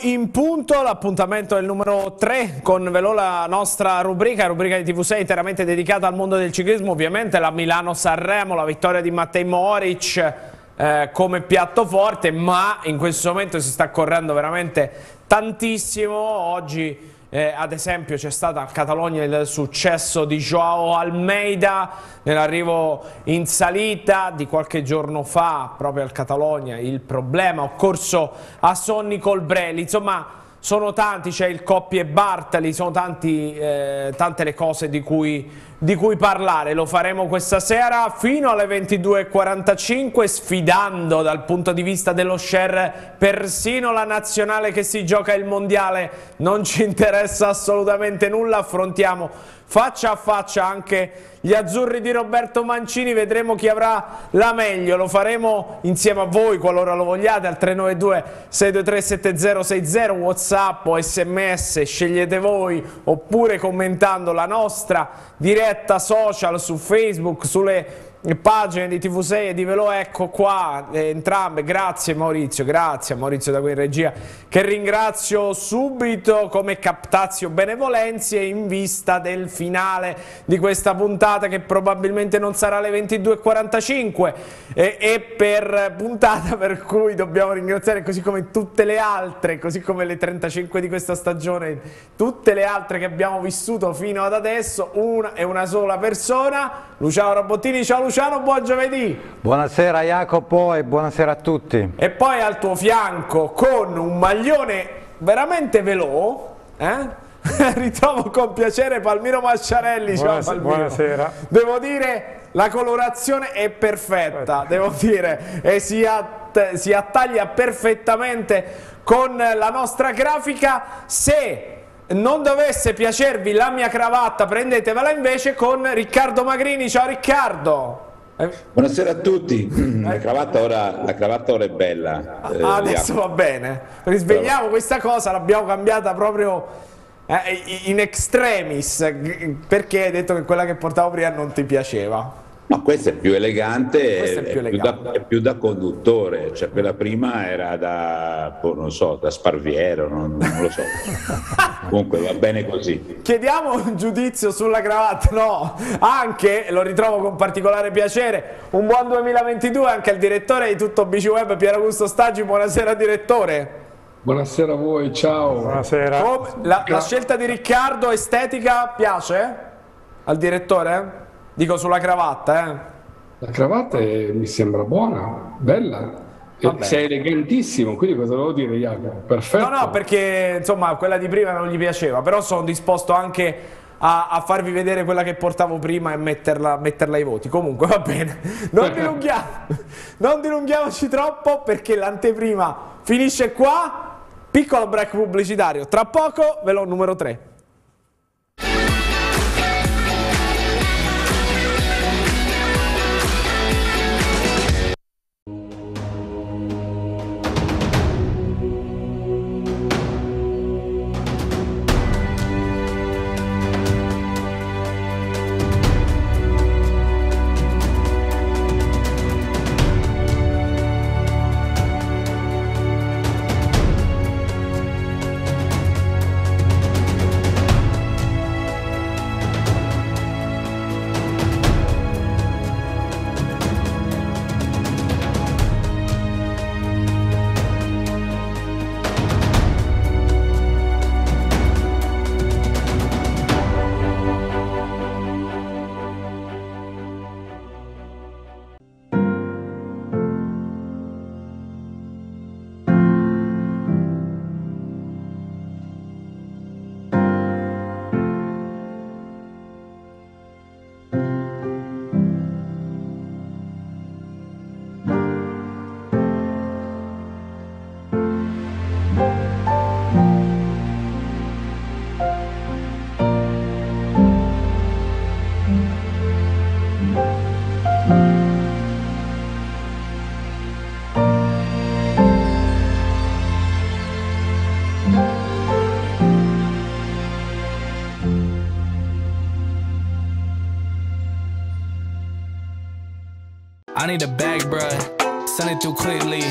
in punto, l'appuntamento è il numero 3 con Velò la nostra rubrica, rubrica di TV6 interamente dedicata al mondo del ciclismo, ovviamente la Milano-Sanremo, la vittoria di Mattei Moric eh, come piatto forte, ma in questo momento si sta correndo veramente tantissimo, oggi eh, ad esempio c'è stato a Catalogna il successo di Joao Almeida nell'arrivo in salita di qualche giorno fa proprio al Catalogna il problema occorso a Sonny Colbrelli insomma sono tanti, c'è il Coppi e Bartali, sono tanti, eh, tante le cose di cui, di cui, parlare, lo faremo questa sera fino alle 22.45 sfidando dal punto di vista dello share persino la nazionale che si gioca il mondiale, non ci interessa assolutamente nulla, affrontiamo faccia a faccia anche gli azzurri di Roberto Mancini, vedremo chi avrà la meglio, lo faremo insieme a voi qualora lo vogliate al 392 623 7060 Whatsapp o sms, scegliete voi oppure commentando la nostra diretta social su Facebook, sulle pagine di TV6 e di Velo, ecco qua eh, entrambe, grazie Maurizio, grazie Maurizio da qui in regia, che ringrazio subito come captazio benevolenzie in vista del finale di questa puntata che probabilmente non sarà alle 22.45 e, e per puntata per cui dobbiamo ringraziare così come tutte le altre, così come le 35 di questa stagione, tutte le altre che abbiamo vissuto fino ad adesso, una e una sola persona, Luciano Robottini, ciao Luciano. Luciano, buon giovedì. Buonasera Jacopo e buonasera a tutti. E poi al tuo fianco con un maglione veramente veloce, eh? ritrovo con piacere Palmiro Masciarelli. Buonasera, Ciao Palmiro. Buonasera. Devo dire, la colorazione è perfetta, devo dire, e si, att si attaglia perfettamente con la nostra grafica. Se non dovesse piacervi la mia cravatta, prendetevela invece con Riccardo Magrini. Ciao Riccardo! Eh. Buonasera a tutti, la cravatta ora, la cravatta ora è bella. Eh, adesso va bene, risvegliamo questa cosa, l'abbiamo cambiata proprio eh, in extremis, perché hai detto che quella che portavo prima non ti piaceva. No, questo è più elegante, è più, è, più da, è più, da, conduttore, cioè quella prima era da, boh, non so, da sparviero, non, non lo so. Comunque va bene così. Chiediamo un giudizio sulla cravatta, no, anche, lo ritrovo con particolare piacere, un buon 2022 anche al direttore di Tutto BC Web, Piero Augusto Staggi, buonasera direttore. Buonasera a voi, ciao. Buonasera. La, la scelta di Riccardo estetica piace al direttore? Dico sulla cravatta, eh. La cravatta è, mi sembra buona, bella. Sei elegantissimo, quindi cosa devo dire Jacopo? Perfetto. No, no, perché insomma quella di prima non gli piaceva, però sono disposto anche a, a farvi vedere quella che portavo prima e metterla, metterla ai voti. Comunque va bene, non, dilunghiamo, non dilunghiamoci troppo perché l'anteprima finisce qua. Piccolo break pubblicitario, tra poco ve l'ho numero 3. I need a bag, bruh. Send it through quickly.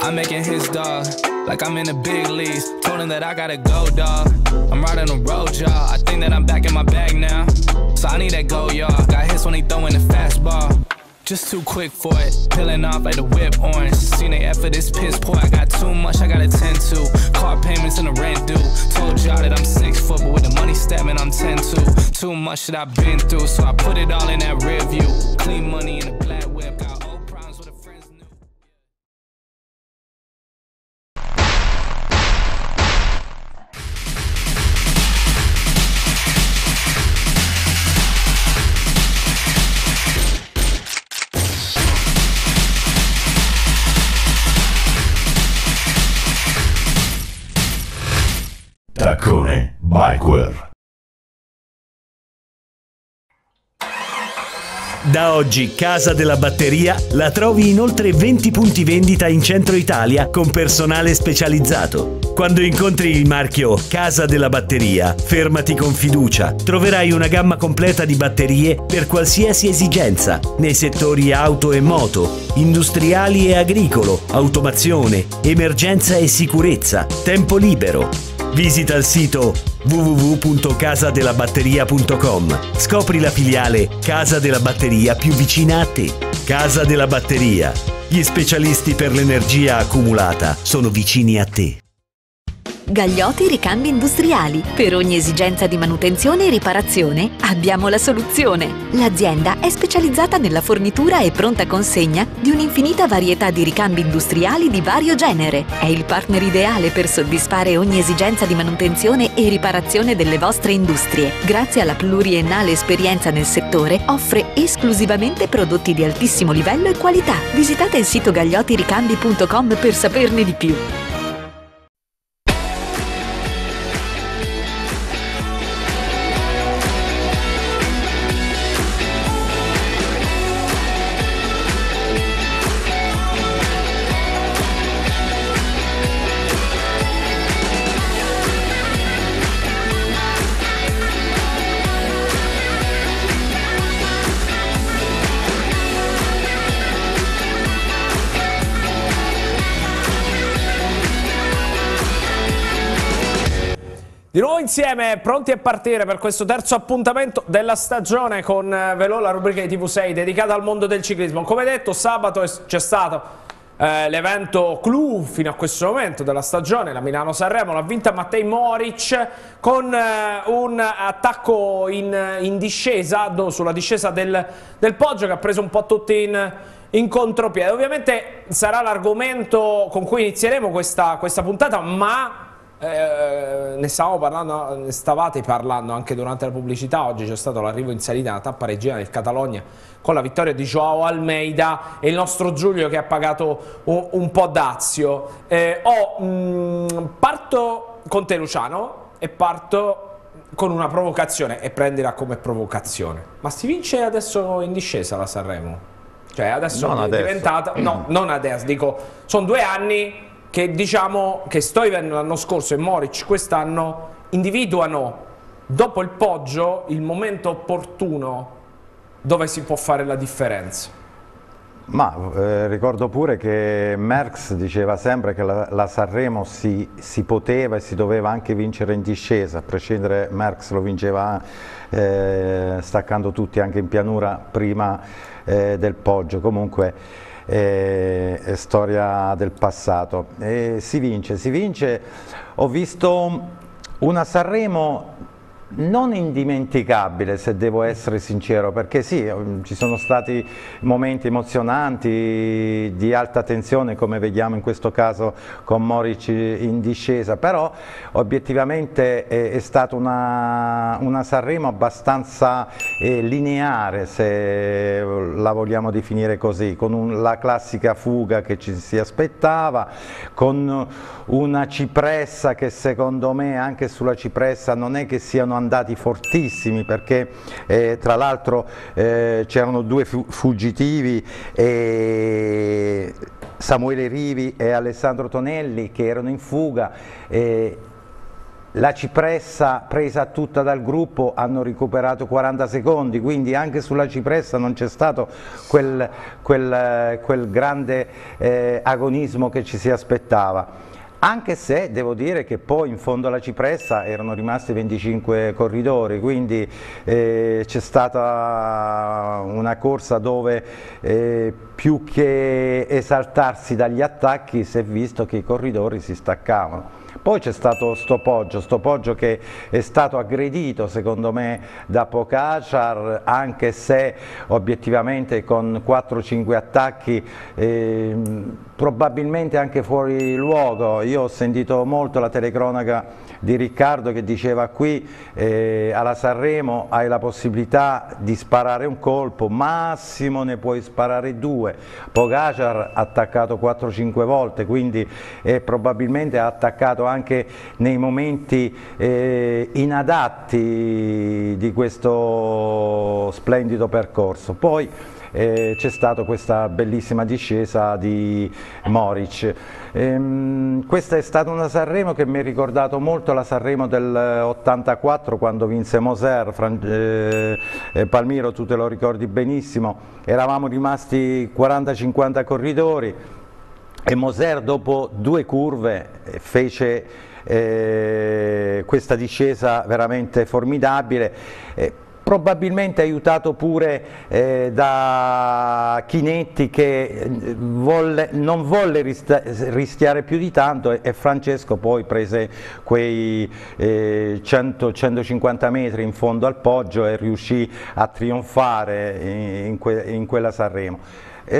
I'm making his dog like I'm in the big leagues. Told him that I gotta go, dog. I'm riding a road, y'all. I think that I'm back in my bag now. So I need that go, y'all. Got hits when he throwing the fastball. Just too quick for it. Peeling off like the whip orange. Seen the effort, this piss poor. I got too much, I gotta tend to. Car payments and the rent due. Told y'all that I'm six foot, but with the money stabbing, I'm 10 to. Too much that I've been through, so I put it all in that rear view. Clean money in a Da oggi Casa della Batteria la trovi in oltre 20 punti vendita in centro Italia con personale specializzato. Quando incontri il marchio Casa della Batteria, fermati con fiducia. Troverai una gamma completa di batterie per qualsiasi esigenza, nei settori auto e moto, industriali e agricolo, automazione, emergenza e sicurezza, tempo libero. Visita il sito www.casadelabatteria.com. Scopri la filiale Casa della Batteria più vicina a te. Casa della Batteria. Gli specialisti per l'energia accumulata sono vicini a te. Gagliotti Ricambi Industriali. Per ogni esigenza di manutenzione e riparazione abbiamo la soluzione. L'azienda è specializzata nella fornitura e pronta consegna di un'infinita varietà di ricambi industriali di vario genere. È il partner ideale per soddisfare ogni esigenza di manutenzione e riparazione delle vostre industrie. Grazie alla pluriennale esperienza nel settore, offre esclusivamente prodotti di altissimo livello e qualità. Visitate il sito gagliottiricambi.com per saperne di più. Insieme, pronti a partire per questo terzo appuntamento della stagione con eh, Velò, la rubrica di TV6 dedicata al mondo del ciclismo. Come detto, sabato c'è stato eh, l'evento clou fino a questo momento della stagione, la Milano-Sanremo, l'ha vinta Mattei Moric con eh, un attacco in, in discesa, do, sulla discesa del, del, Poggio che ha preso un po' tutti in, in contropiede. Ovviamente sarà l'argomento con cui inizieremo questa, questa puntata, ma eh, ne, parlando, ne stavate parlando anche durante la pubblicità, oggi c'è stato l'arrivo in salita alla tappa regina del Catalogna con la vittoria di Joao Almeida e il nostro Giulio che ha pagato un, un po' dazio. Eh, oh, mh, parto con te Luciano e parto con una provocazione e prendila come provocazione. Ma si vince adesso in discesa la Sanremo? Cioè adesso non è adesso. diventata... No, non adesso, dico, sono due anni che diciamo che Stoiven l'anno scorso e Moric quest'anno individuano dopo il poggio il momento opportuno dove si può fare la differenza. Ma eh, ricordo pure che Merckx diceva sempre che la, la Sanremo si, si, poteva e si doveva anche vincere in discesa, a prescindere Merckx lo vinceva eh, staccando tutti anche in pianura prima eh, del poggio, comunque è, è storia del passato. E si vince, si vince, ho visto una Sanremo non indimenticabile se devo essere sincero perché sì ci sono stati momenti emozionanti di alta tensione come vediamo in questo caso con Moric in discesa però obiettivamente è, è stata una, una, Sanremo abbastanza eh, lineare se la vogliamo definire così con un, la classica fuga che ci si aspettava con una cipressa che secondo me anche sulla cipressa non è che siano andati fortissimi perché eh, tra l'altro eh, c'erano due fu fuggitivi eh, Samuele Rivi e Alessandro Tonelli che erano in fuga la cipressa presa tutta dal gruppo hanno recuperato 40 secondi, quindi anche sulla cipressa non c'è stato quel, quel, quel grande eh, agonismo che ci si aspettava anche se devo dire che poi in fondo alla cipressa erano rimasti 25 corridori, quindi eh, c'è stata una corsa dove eh, più che esaltarsi dagli attacchi si è visto che i corridori si staccavano. Poi c'è stato sto poggio, sto poggio che è stato aggredito secondo me da Pocacar anche se obiettivamente con 4-5 attacchi eh, probabilmente anche fuori luogo. Io ho sentito molto la telecronaca di Riccardo che diceva qui eh, alla Sanremo hai la possibilità di sparare un colpo, massimo ne puoi sparare due. Pogacar ha attaccato 4-5 volte, quindi eh, probabilmente ha attaccato anche nei momenti eh, inadatti di questo splendido percorso. Poi, eh, c'è stata questa bellissima discesa di Moric. Ehm, questa è stata una Sanremo che mi ha ricordato molto la Sanremo del 84 quando vinse Moser, Fran eh, eh, Palmiro tu te lo ricordi benissimo, eravamo rimasti 40-50 corridori e Moser dopo due curve fece eh, questa discesa veramente formidabile. Eh, probabilmente aiutato pure eh, da Chinetti che eh, volle, non volle rischiare più di tanto e, e Francesco poi prese quei eh, 100-150 metri in fondo al poggio e riuscì a trionfare in, in, que, in quella Sanremo.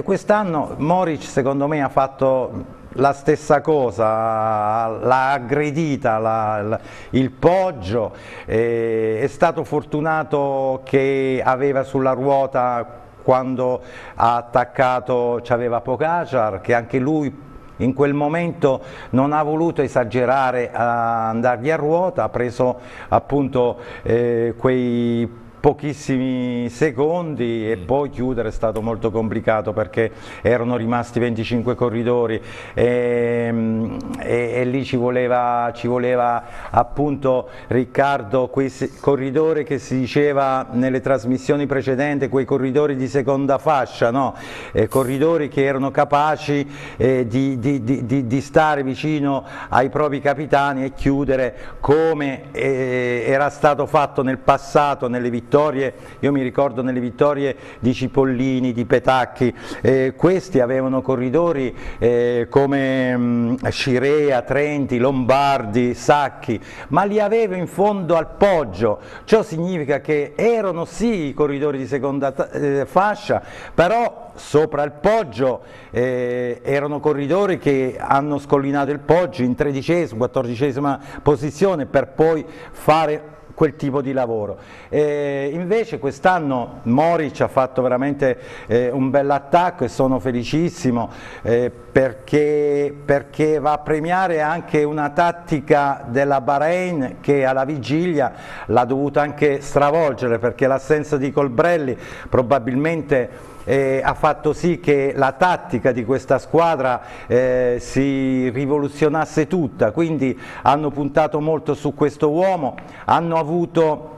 Quest'anno Moric secondo me ha fatto la stessa cosa, l'ha aggredita la, la, il Poggio, eh, è stato fortunato che aveva sulla ruota quando ha attaccato c'aveva Pogacar che anche lui in quel momento non ha voluto esagerare a andargli a ruota, ha preso appunto eh, quei pochissimi secondi e mm. poi chiudere è stato molto complicato perché erano rimasti 25 corridori e, e, e lì ci voleva, ci voleva, appunto Riccardo quei corridori che si diceva nelle trasmissioni precedenti quei corridori di seconda fascia no? eh, corridori che erano capaci eh, di, di, di, di, stare vicino ai propri capitani e chiudere come eh, era stato fatto nel passato nelle vittorie vittorie, io mi ricordo nelle vittorie di Cipollini, di Petacchi, eh, questi avevano corridori eh, come mh, mm, Scirea, Trenti, Lombardi, Sacchi, ma li aveva in fondo al poggio, ciò significa che erano sì i corridori di seconda eh, fascia, però sopra il poggio eh, erano corridori che hanno scollinato il poggio in tredicesima, quattordicesima posizione per poi fare quel tipo di lavoro. Eh, invece quest'anno Moric ha fatto veramente eh, un bell'attacco e sono felicissimo eh, perché, perché, va a premiare anche una tattica della Bahrain che alla vigilia l'ha dovuta anche stravolgere perché l'assenza di Colbrelli probabilmente eh, ha fatto sì che la tattica di questa squadra eh, si rivoluzionasse tutta, quindi hanno puntato molto su questo uomo, hanno avuto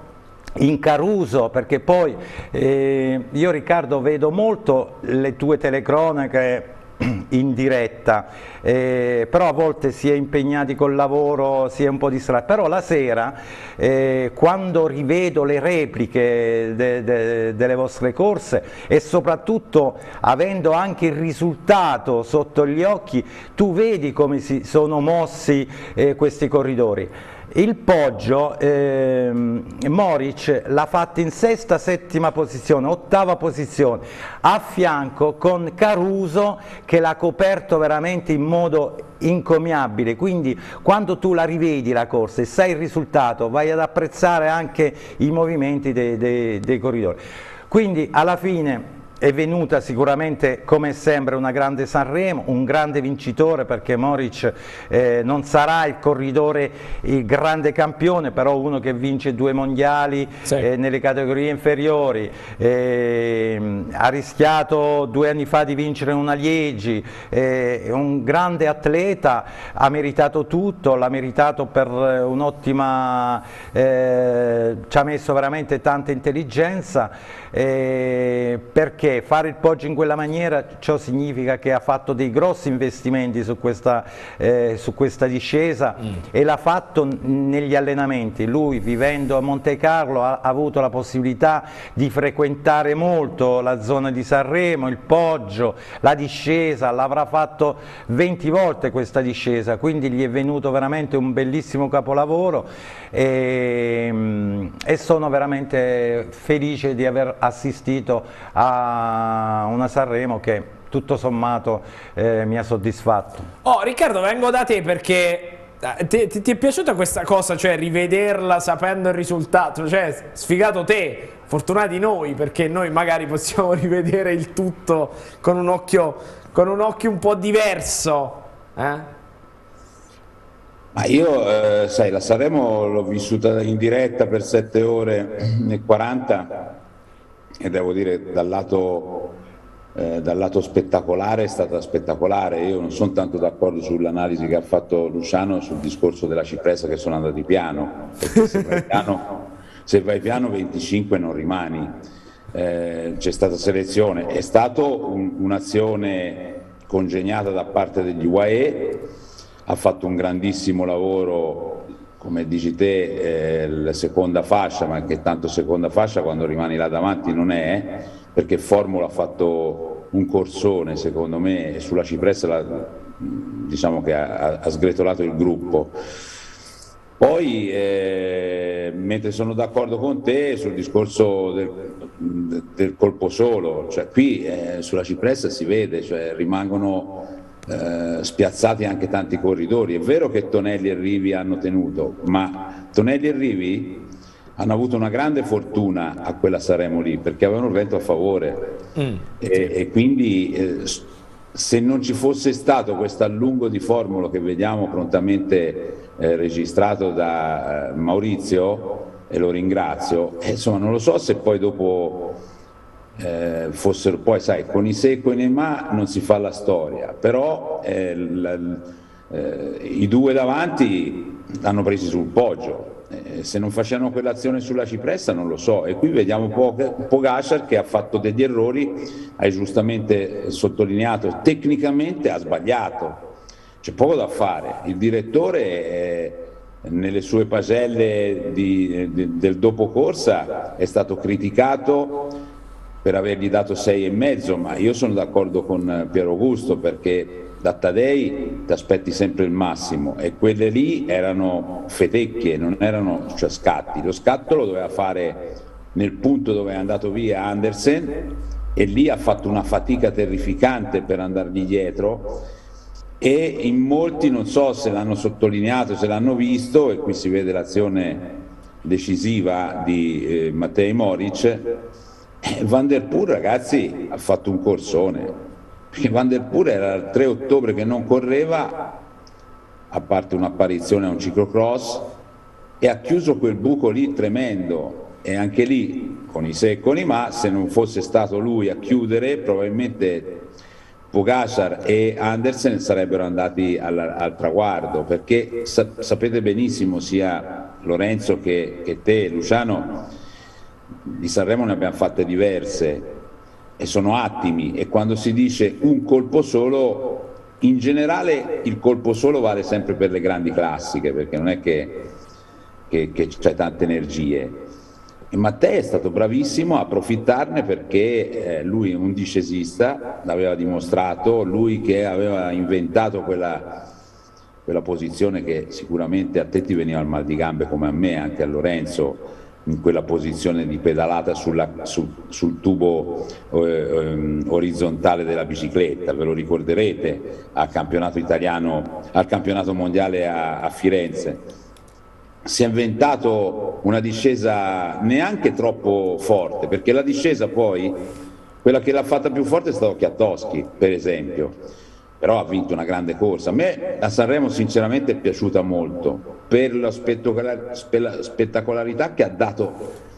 in Caruso perché poi eh, io Riccardo vedo molto le tue telecronache in diretta, eh, però a volte si è impegnati col lavoro, si è un po' distratti, però la sera eh, quando rivedo le repliche de, de, delle vostre corse e soprattutto avendo anche il risultato sotto gli occhi, tu vedi come si sono mossi eh, questi corridori. Il Poggio, ehm, Moric l'ha fatto in sesta, settima posizione, ottava posizione, a fianco con Caruso che l'ha coperto veramente in modo incomiabile, quindi quando tu la rivedi la corsa e sai il risultato vai ad apprezzare anche i movimenti dei, dei, dei corridori. Quindi alla fine è venuta sicuramente come sempre una grande Sanremo, un grande vincitore perché Moric eh, non sarà il corridore, il grande campione, però uno che vince due mondiali sì. eh, nelle categorie inferiori, eh, ha rischiato due anni fa di vincere una Liegi, eh, è un grande atleta, ha meritato tutto, l'ha meritato per un'ottima, eh, ci ha messo veramente tanta intelligenza eh, perché perché fare il Poggio in quella maniera ciò significa che ha fatto dei grossi investimenti su questa, eh, su questa discesa mm. e l'ha fatto negli allenamenti. Lui vivendo a Monte Carlo ha, ha avuto la possibilità di frequentare molto la zona di Sanremo, il Poggio, la discesa, l'avrà fatto 20 volte questa discesa, quindi gli è venuto veramente un bellissimo capolavoro e, mm, e sono veramente felice di aver assistito a una Sanremo che tutto sommato eh, mi ha soddisfatto. Oh Riccardo vengo da te perché eh, ti, ti, ti, è piaciuta questa cosa, cioè rivederla sapendo il risultato? Cioè, sfigato te, fortunati noi, perché noi magari possiamo rivedere il tutto con un occhio, con un, occhio un po' diverso. Eh? Ma io, eh, sai, la Sanremo l'ho vissuta in diretta per 7 ore e 40 e devo dire dal lato, eh, dal lato spettacolare è stata spettacolare. Io non sono tanto d'accordo sull'analisi che ha fatto Luciano sul discorso della cipressa che sono andati piano, perché se vai piano, se vai piano 25 non rimani. Eh, c'è stata selezione, è stata un, un'azione congegnata da parte degli UAE, ha fatto un grandissimo lavoro come dici te, eh, la seconda fascia, ma che tanto seconda fascia quando rimani là davanti non è, perché Formula ha fatto un corsone secondo me sulla cipressa la, diciamo che ha, ha, sgretolato il gruppo. Poi, eh, mentre sono d'accordo con te sul discorso del, del colpo solo, cioè qui eh, sulla cipressa si vede, cioè rimangono eh, spiazzati anche tanti corridori. È vero che Tonelli e Rivi hanno tenuto, ma Tonelli e Rivi hanno avuto una grande fortuna a quella Saremo lì perché avevano il vento a favore. Mm, e, e, quindi eh, se non ci fosse stato questo allungo di formula che vediamo prontamente eh, registrato da eh, Maurizio e lo ringrazio, eh, insomma non lo so se poi dopo eh, fossero poi, sai, con i se e con i ma non si fa la storia, però eh, la, eh, i due davanti hanno presi sul poggio. Eh, se non facevano quell'azione sulla cipressa non lo so e qui vediamo Pogacar che ha fatto degli errori hai giustamente sottolineato tecnicamente ha sbagliato c'è poco da fare il direttore eh, nelle sue pagelle di, di, del dopo corsa è stato criticato per avergli dato sei e mezzo, ma io sono d'accordo con Piero Augusto perché da Tadei ti aspetti sempre il massimo e quelle lì erano fetecchie, non erano cioè, scatti. Lo scatto lo doveva fare nel punto dove è andato via Andersen e lì ha fatto una fatica terrificante per andargli dietro e in molti non so se l'hanno sottolineato, se l'hanno visto e qui si vede l'azione decisiva di eh, Mattei Moric eh, Van der Poel ragazzi ha fatto un corsone, perché Van der Poel era il 3 ottobre che non correva, a parte un'apparizione a un ciclocross, e ha chiuso quel buco lì tremendo. E anche lì con i se e con i ma, se non fosse stato lui a chiudere probabilmente Pogacar e Andersen sarebbero andati al, al traguardo perché sa, sapete benissimo sia Lorenzo che, che te Luciano di Sanremo ne abbiamo fatte diverse e sono attimi e quando si dice un colpo solo, in generale il colpo solo vale sempre per le grandi classiche perché non è che, che, che c'è tante energie. E Mattei è stato bravissimo a approfittarne perché eh, lui un discesista, l'aveva dimostrato, lui che aveva inventato quella, quella posizione che sicuramente a te ti veniva il mal di gambe come a me, anche a Lorenzo, in quella posizione di pedalata sulla, sul, sul, tubo eh, ehm, orizzontale della bicicletta, ve lo ricorderete al campionato italiano, al campionato mondiale a, a Firenze. Si è inventato una discesa neanche troppo forte, perché la discesa poi Quella che l'ha fatta più forte è stato Chiattoschi, per esempio, però ha vinto una grande corsa. A me a Sanremo sinceramente è piaciuta molto per la spettacolarità che ha dato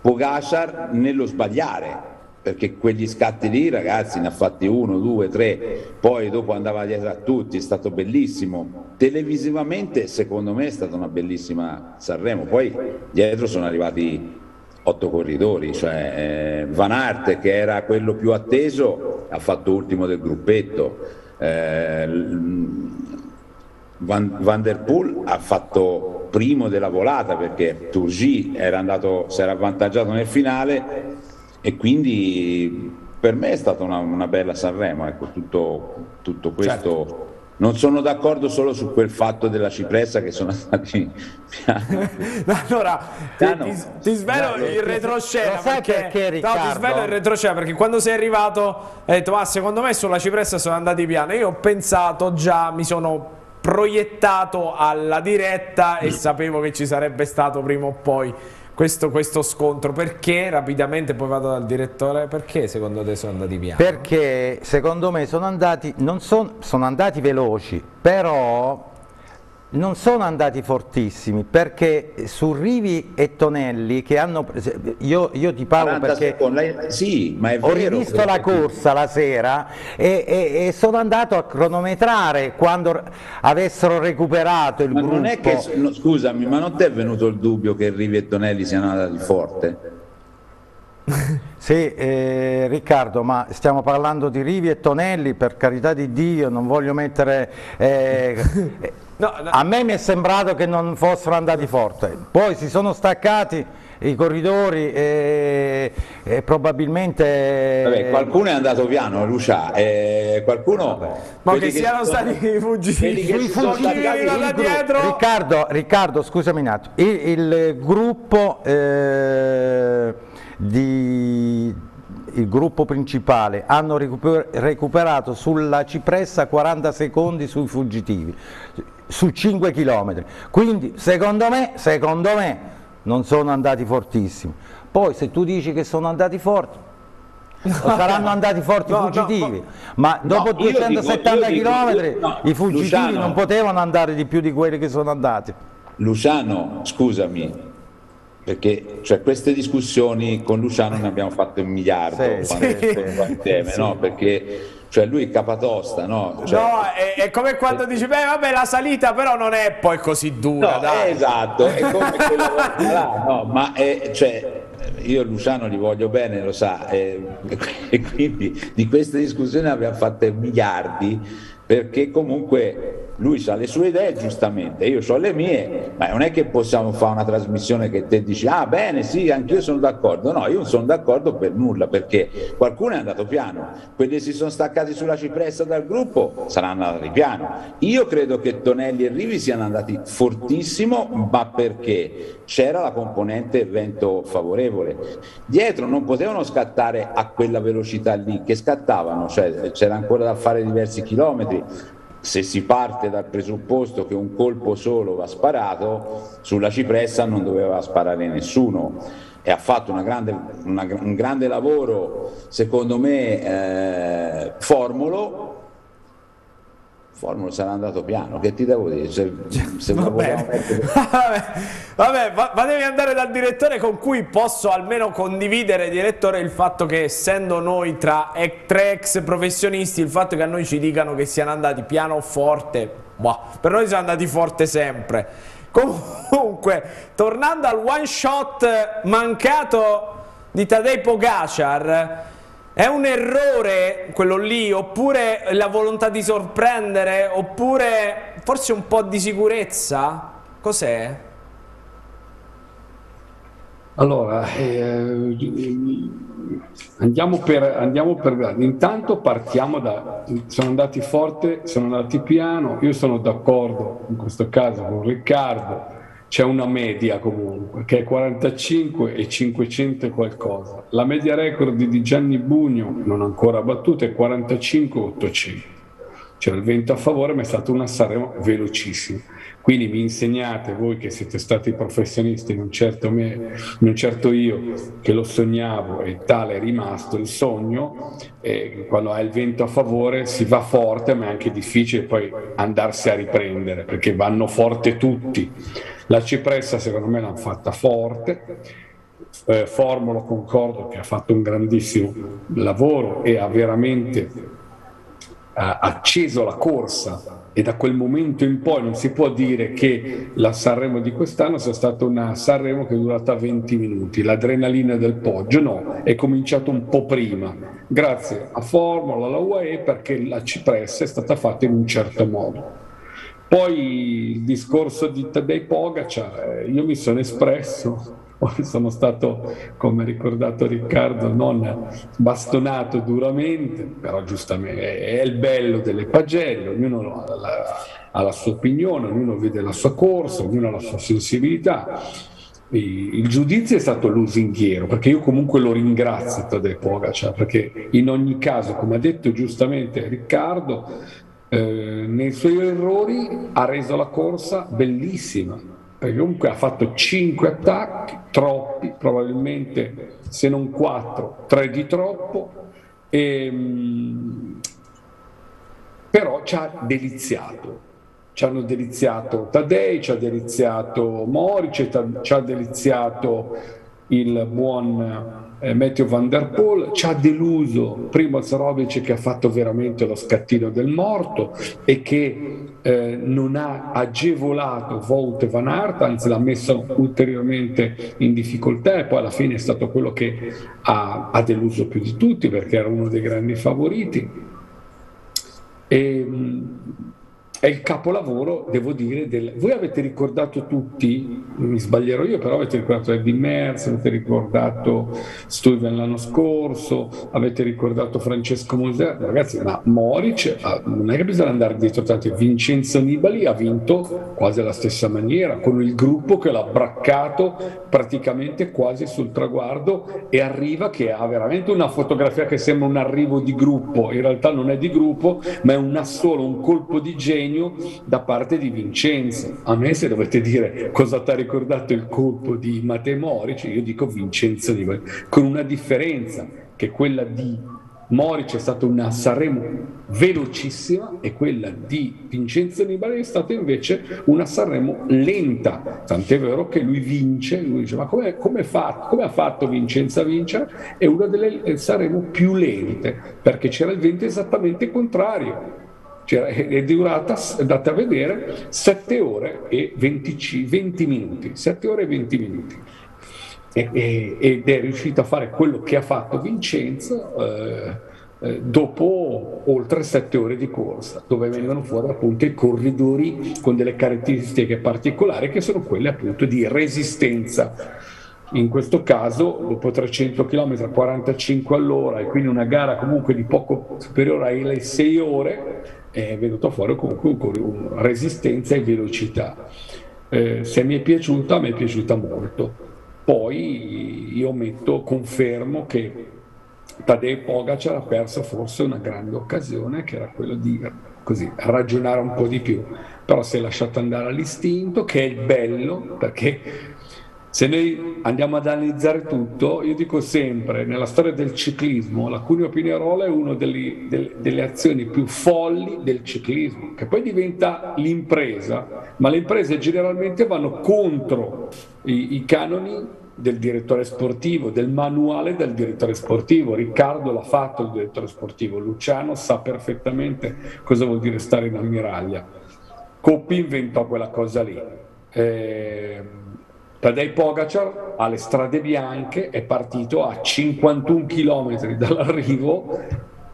Pogacar nello sbagliare, perché quegli scatti lì ragazzi ne ha fatti uno, due, tre, poi dopo andava dietro a tutti, è stato bellissimo. Televisivamente secondo me è stata una bellissima Sanremo, poi dietro sono arrivati otto corridori, cioè eh, Van Aert che era quello più atteso ha fatto ultimo del gruppetto, eh, Van, Van, der Poel ha fatto primo della volata perché Turgi era andato, si era avvantaggiato nel finale e quindi per me è stata una, una bella Sanremo, ecco, tutto, tutto questo... Certo. Non sono d'accordo solo su quel fatto della cipressa che sono stati allora ti, ti, ti svelo no, il retroscena perché, perché no, ti svelo il retroscena perché quando sei arrivato hai detto ma secondo me sulla cipressa sono andati piano. Io ho pensato già mi sono proiettato alla diretta e sapevo che ci sarebbe stato prima o poi questo, questo, scontro perché rapidamente poi vado dal direttore perché secondo te sono andati piano? perché secondo me sono andati, son, sono andati veloci però non sono andati fortissimi perché su Rivi e Tonelli che hanno io, io ti parlo perché lei, sì, ma è ho vero, rivisto la corsa la sera e, e, e, sono andato a cronometrare quando avessero recuperato il ma gruppo non è che, no, scusami ma non ti è venuto il dubbio che Rivi e Tonelli siano andati forte? Sì, eh, Riccardo, ma stiamo parlando di Rivi e Tonelli, per carità di Dio, non voglio mettere... Eh, no, no. A me mi è sembrato che non fossero andati forte, poi si sono staccati i corridori e, e probabilmente... Vabbè, qualcuno è andato piano, Lucia, eh, qualcuno... Vabbè. Ma che, che siano stati i fuggitivi, i fuggitivi da dietro... Riccardo, Riccardo, scusami un attimo, il, il gruppo... Eh, di, il gruppo principale hanno recuper recuperato sulla cipressa 40 secondi sui fuggitivi su 5 km quindi secondo me, secondo me non sono andati fortissimi poi se tu dici che sono andati forti no, saranno andati forti i no, fuggitivi no, ma dopo 270 km i fuggitivi Luciano, non potevano andare di più di quelli che sono andati Luciano scusami perché cioè, queste discussioni con Luciano ne abbiamo fatte un miliardo sì, sì. insieme, sì. no? perché cioè lui è capatosta, no? Cioè, no, è, è, come quando dici, beh vabbè la salita però non è poi così dura, no, dai. Esatto, è come quella là, no, ma è, cioè, io Luciano li voglio bene, lo sa, eh, e quindi di queste discussioni abbiamo fatte miliardi, perché comunque lui ha le sue idee giustamente, io ho le mie, ma non è che possiamo fare una trasmissione che te dici ah bene sì, anch'io sono d'accordo, no, io non sono d'accordo per nulla perché qualcuno è andato piano, quelli che si sono staccati sulla cipressa dal gruppo saranno andati piano, io credo che Tonelli e Rivi siano andati fortissimo, ma perché c'era la componente vento favorevole, dietro non potevano scattare a quella velocità lì, che scattavano, cioè c'era ancora da fare diversi chilometri, se si parte dal presupposto che un colpo solo va sparato, sulla cipressa non doveva sparare nessuno. E ha fatto grande, una, un grande lavoro, secondo me, eh, Formolo Formula sarà andato piano, che ti devo dire? Se, se vabbè. Mettere... vabbè, va, devi andare dal direttore con cui posso almeno condividere, direttore, il fatto che essendo noi tra tre ex professionisti, il fatto che a noi ci dicano che siano andati piano forte, boh, per noi sono andati forte sempre. Comunque, tornando al one shot mancato di Tadej Pogacar, è un errore quello lì, oppure la volontà di sorprendere, oppure forse un po' di sicurezza? Cos'è? Allora, eh, andiamo, per, andiamo per gradi. Intanto partiamo da, sono andati forte, sono andati piano, io sono d'accordo in questo caso con Riccardo, c'è una media comunque che è 45 e 500 e qualcosa. La media record di Gianni Bugno, non ancora battuta, è 45 800. c'era il vento a favore, ma è stata una Sanremo velocissima. Quindi mi insegnate, voi che siete stati professionisti, non certo, me, non certo io che lo sognavo e tale è rimasto il sogno, quando hai il vento a favore si va forte, ma è anche difficile poi andarsi a riprendere, perché vanno forte tutti. La cipressa secondo me l'hanno fatta forte, eh, Formolo concordo che ha fatto un grandissimo lavoro e ha veramente ha acceso la corsa e da quel momento in poi non si può dire che la Sanremo di quest'anno sia stata una Sanremo che è durata 20 minuti, l'adrenalina del poggio no, è cominciato un po' prima, grazie a Formula, alla UAE perché la cipressa è stata fatta in un certo modo. Poi il discorso di Tadej Pogacar, eh, io mi sono espresso, sono stato, come ha ricordato Riccardo, non bastonato duramente, però giustamente è il bello delle pagelle, ognuno ha la, ha la sua opinione, ognuno vede la sua corsa, ognuno ha la sua sensibilità. Il giudizio è stato lusinghiero, perché io comunque lo ringrazio Tadej Pogacar, perché in ogni caso, come ha detto giustamente Riccardo, eh, nei suoi errori ha reso la corsa bellissima, perché comunque ha fatto 5 attacchi, troppi, probabilmente se non 4, 3 di troppo, e, ehm, però ci ha deliziato. Ci hanno deliziato Tadei, ci ha deliziato Moric, ci ha deliziato il buon eh, Matteo Van Der Poel, ci ha deluso Primo Zarovic che ha fatto veramente lo scattino del morto e che eh, non ha agevolato Volte Van Aert, anzi l'ha messo ulteriormente in difficoltà e poi alla fine è stato quello che ha, ha deluso più di tutti perché era uno dei grandi favoriti. E, è il capolavoro, devo dire, del... voi avete ricordato tutti, mi sbaglierò io, però avete ricordato Eddie Merz, avete ricordato Stuyven l'anno scorso, avete ricordato Francesco Moser, ragazzi, ma Moric, ah, non è che bisogna andare dietro tanti, Vincenzo Nibali ha vinto quasi alla stessa maniera, con il gruppo che l'ha braccato praticamente quasi sul traguardo e arriva che ha veramente una fotografia che sembra un arrivo di gruppo, in realtà non è di gruppo, ma è una solo, un colpo di genio impegno da parte di Vincenzo. A me se dovete dire cosa ti ha ricordato il colpo di Matteo Morici, io dico Vincenzo con una differenza che quella di Moric è stata una Sanremo velocissima e quella di Vincenzo Nibali è stata invece una Sanremo lenta, tant'è vero che lui vince, lui dice ma come ha fatto Vincenzo a vincere? È una delle Sanremo più lente perché c'era il vento esattamente contrario, cioè, è durata, andate a vedere, 7 ore e 20, 20 minuti. 7 ore e 20 minuti. E, e, ed è riuscito a fare quello che ha fatto Vincenzo eh, eh, dopo oltre 7 ore di corsa, dove vengono fuori appunto i corridori con delle caratteristiche particolari che sono quelle appunto di resistenza. In questo caso, dopo 300 km a 45 all'ora e quindi una gara comunque di poco superiore alle 6 ore, è venuto fuori comunque con resistenza e velocità. Eh, se mi è piaciuta, mi è piaciuta molto. Poi io metto, confermo che Tadej Pogacar ha perso forse una grande occasione che era quello di così, ragionare un po' di più, però si è lasciato andare all'istinto che è il bello perché se noi andiamo ad analizzare tutto, io dico sempre, nella storia del ciclismo, la Cuneo Pinerola è una delle, delle, delle, azioni più folli del ciclismo, che poi diventa l'impresa, ma le imprese generalmente vanno contro i, i canoni del direttore sportivo, del manuale del direttore sportivo. Riccardo l'ha fatto il direttore sportivo, Luciano sa perfettamente cosa vuol dire stare in ammiraglia. Coppi inventò quella cosa lì. Eh, Tadej Pogacar alle strade bianche è partito a 51 km dall'arrivo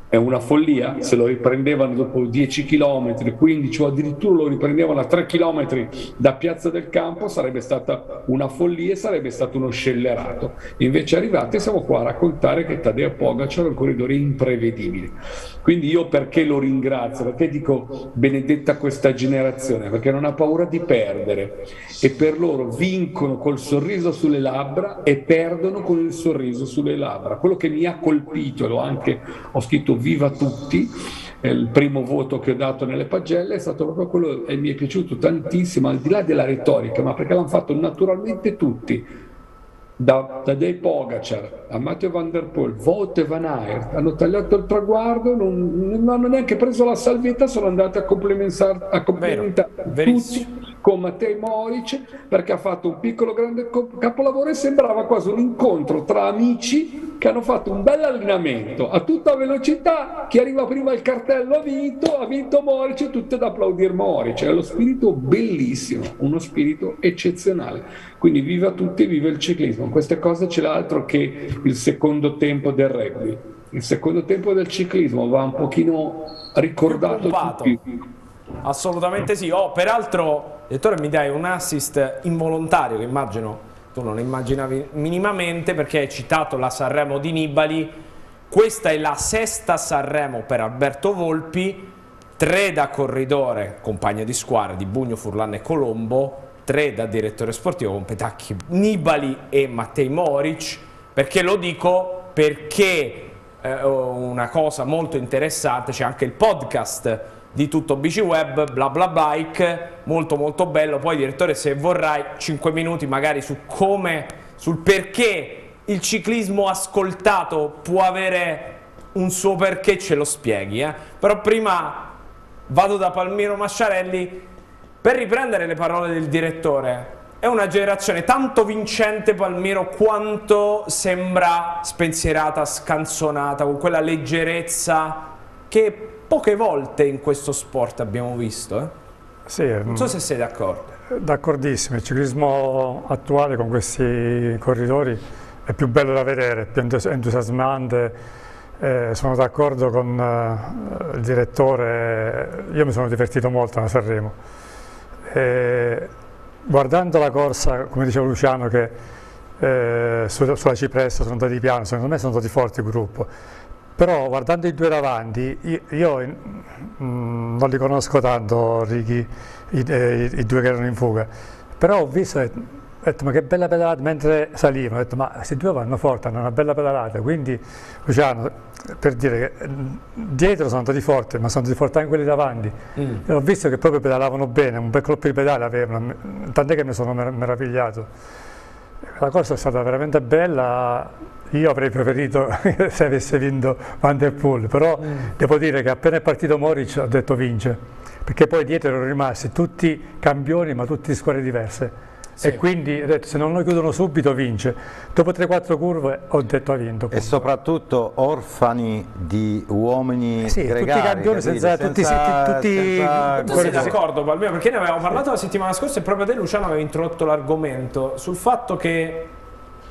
è una follia, se lo riprendevano dopo 10 km, 15 o addirittura lo riprendevano a 3 km da Piazza del Campo sarebbe stata una follia e sarebbe stato uno scellerato. Invece arrivate siamo qua a raccontare che Tadeo Pogacar è un corridore imprevedibile. Quindi io perché lo ringrazio? Perché dico benedetta questa generazione? Perché non ha paura di perdere e per loro vincono col sorriso sulle labbra e perdono con il sorriso sulle labbra. Quello che mi ha colpito, l'ho anche, ho scritto viva tutti, il primo voto che ho dato nelle pagelle è stato proprio quello e mi è piaciuto tantissimo, al di là della retorica, ma perché l'hanno fatto naturalmente tutti. Da, da Dave Pogacar a Matteo Van Der Poel, Vote Van Aert hanno tagliato il traguardo, non, non, hanno neanche preso la salvetta, sono andati a complementare, a complementare tutti con Matteo Moric perché ha fatto un piccolo grande capolavoro e sembrava quasi un incontro tra amici che hanno fatto un bel allenamento. A tutta velocità, chi arriva prima al cartello ha vinto, ha vinto Moric e tutti ad applaudire Moric, è lo spirito bellissimo, uno spirito eccezionale, quindi viva tutti, viva il ciclismo, queste cose c'è l'altro che il secondo tempo del rugby. Il secondo tempo del ciclismo va un pochino ricordato Assolutamente sì. Oh, peraltro, direttore, mi dai un assist involontario che immagino tu non immaginavi minimamente perché hai citato la Sanremo di Nibali. Questa è la sesta Sanremo per Alberto Volpi, tre da corridore, compagno di squadra di Bugno, Furlan e Colombo, tre da direttore sportivo con Petacchi, Nibali e Mattei Moric perché lo dico? Perché eh, una cosa molto interessante, c'è anche il podcast di tutto BC Web, bla bla bike, molto molto bello. Poi direttore se vorrai 5 minuti magari su come, sul perché il ciclismo ascoltato può avere un suo perché ce lo spieghi. Eh? Però prima vado da Palmiro Masciarelli per riprendere le parole del direttore è una generazione tanto vincente Palmiro quanto sembra spensierata, scanzonata, con quella leggerezza che poche volte in questo sport abbiamo visto. Eh? Sì, non so se sei d'accordo. D'accordissimo, il ciclismo attuale con questi corridori è più bello da vedere, più entusiasmante. Eh, sono d'accordo con eh, il direttore, io mi sono divertito molto a Sanremo. Eh, guardando la corsa, come diceva Luciano, che eh, sulla, sulla cipressa sono andati piano, secondo me sono andati forti il gruppo, però guardando i due davanti, io, io mm, non li conosco tanto, Righi, i, i, i, due che erano in fuga, però ho visto, ho detto ma che bella pedalata, mentre salivano, ho detto ma questi due vanno forte, hanno una bella pedalata, quindi Luciano, per dire che mm, dietro sono andati forti, ma sono andati forti anche quelli davanti, mm. e ho visto che proprio pedalavano bene, un bel colpo di pedale avevano, tant'è che mi sono meravigliato. La corsa è stata veramente bella, io avrei preferito se avesse vinto Van der Poel, però mm. devo dire che appena è partito Moric ho detto vince, perché poi dietro erano rimasti tutti campioni ma tutti squadre diverse. Sì. E quindi ho detto se non lo chiudono subito vince. Dopo 3-4 curve ho detto ha vinto. E soprattutto orfani di uomini eh sì, gregari, tutti campioni senza, senza, tutti, tutti, senza... Tu sei d'accordo Palmiro? Perché ne avevamo parlato la settimana scorsa e proprio te Luciano aveva introdotto l'argomento sul fatto che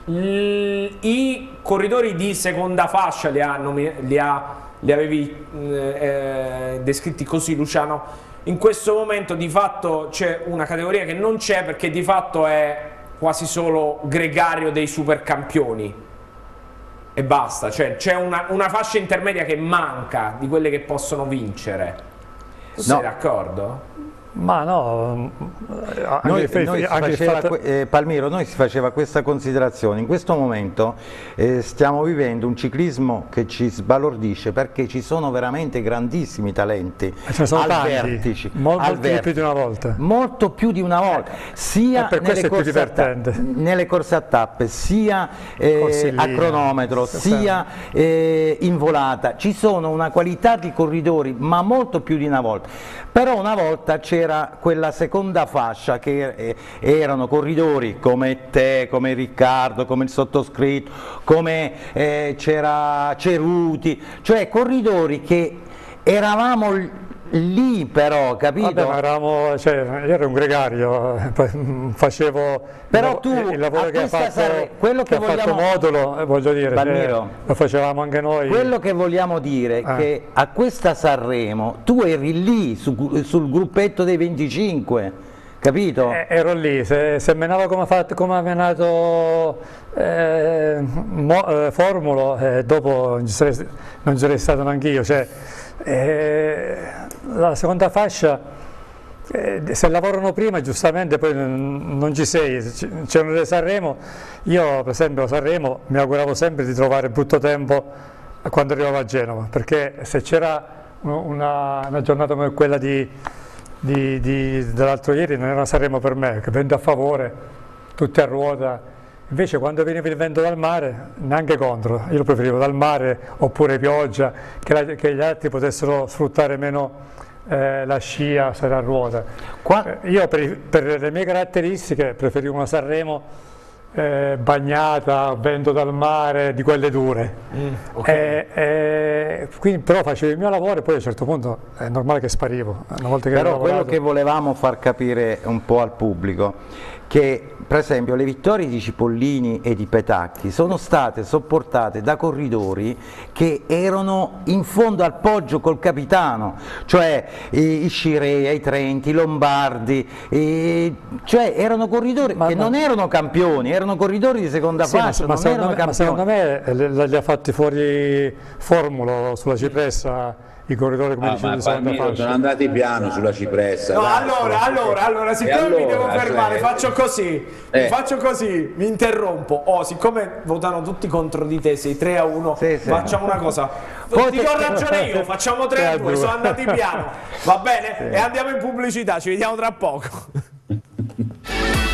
i corridori di seconda fascia li, ha, li, ha, li avevi eh, descritti così Luciano in questo momento di fatto c'è una categoria che non c'è perché di fatto è quasi solo gregario dei supercampioni e basta, cioè c'è una, una, fascia intermedia che manca di quelle che possono vincere. Tu no. sei d'accordo? Ma no, noi, noi faceva, fatto... eh, Palmiro, noi si faceva questa considerazione, in questo momento eh, stiamo vivendo un ciclismo che ci sbalordisce perché ci sono veramente grandissimi talenti sono al tanti, vertice, molto al vertice, più di una volta. Molto più di una volta, sia nelle corse, a nelle corse, a tappe, sia eh, a cronometro, sia eh, in volata, ci sono una qualità di corridori ma molto più di una volta, però una volta c'era c'era quella seconda fascia che eh, erano corridori come te, come Riccardo, come il sottoscritto, come eh, c'era Ceruti, cioè corridori che eravamo lì però, capito? Vabbè, eravamo, cioè, io ero un gregario, facevo però tu, il lavoro che ha fatto, quello che, che vogliamo... fatto Modulo, eh, voglio dire, cioè, lo facevamo anche noi. Quello che vogliamo dire è eh. che a questa Sanremo tu eri lì su, sul gruppetto dei 25 capito? Eh, ero lì, se, se menavo come ha, fatto, come ha menato eh, mo, eh, Formulo, eh, dopo non ci sarei, non sarei stato neanche io, cioè, eh, la seconda fascia, eh, se lavorano prima giustamente poi non ci sei, c'erano le Sanremo, io per esempio a Sanremo mi auguravo sempre di trovare brutto tempo quando arrivavo a Genova, perché se c'era una, una, giornata come quella di, di, di, dell'altro ieri non era Sanremo per me, che vendo a favore, tutti a ruota, invece quando veniva il vento dal mare neanche contro, io lo preferivo dal mare oppure pioggia, che, la, che gli altri potessero sfruttare meno eh, la scia, stare a ruota. Qua... Eh, io per, per, le mie caratteristiche preferivo una Sanremo eh, bagnata, vento dal mare, di quelle dure. Mm, okay. Eh, eh, quindi, però facevo il mio lavoro e poi a un certo punto è normale che sparivo. Che però quello che volevamo far capire un po' al pubblico che per esempio le vittorie di Cipollini e di Petacchi sono state sopportate da corridori che erano in fondo al poggio col capitano, cioè i, i Scirea, i Trenti, i Lombardi, i, cioè erano corridori ma, che ma, non erano campioni, erano corridori di seconda sì, fascia, ma, ma, secondo me, ma, secondo me, li ha fatti fuori Formulo sulla Cipressa i corridori come ah, dicevo di seconda fascia. sono andati piano sulla cipressa. No, dai, allora, allora, allora, siccome allora, mi devo fermare, cioè... faccio così, eh. faccio così, mi interrompo. Oh, siccome votano tutti contro di te, sei 3 a 1, sì, sì. facciamo una cosa. Poi Ti do ragione io, facciamo 3 a 2, sono andati piano. Va bene? Sì. E andiamo in pubblicità, ci vediamo tra poco.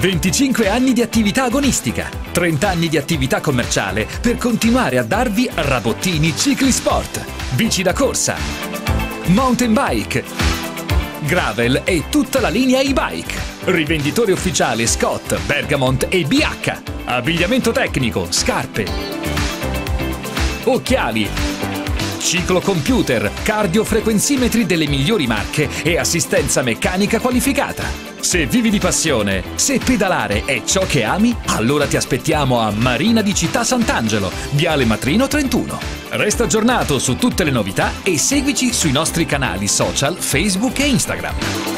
25 anni di attività agonistica, 30 anni di attività commerciale per continuare a darvi Rabottini Cicli Sport, bici da corsa, mountain bike, gravel e tutta la linea e-bike. Rivenditore ufficiale Scott, Bergamont e BH. Abbigliamento tecnico, scarpe, occhiali, ciclocomputer, cardiofrequenzimetri delle migliori marche e assistenza meccanica qualificata. Se vivi di passione, se pedalare è ciò che ami, allora ti aspettiamo a Marina di Città Sant'Angelo, Viale Matrino 31. Resta aggiornato su tutte le novità e seguici sui nostri canali social Facebook e Instagram.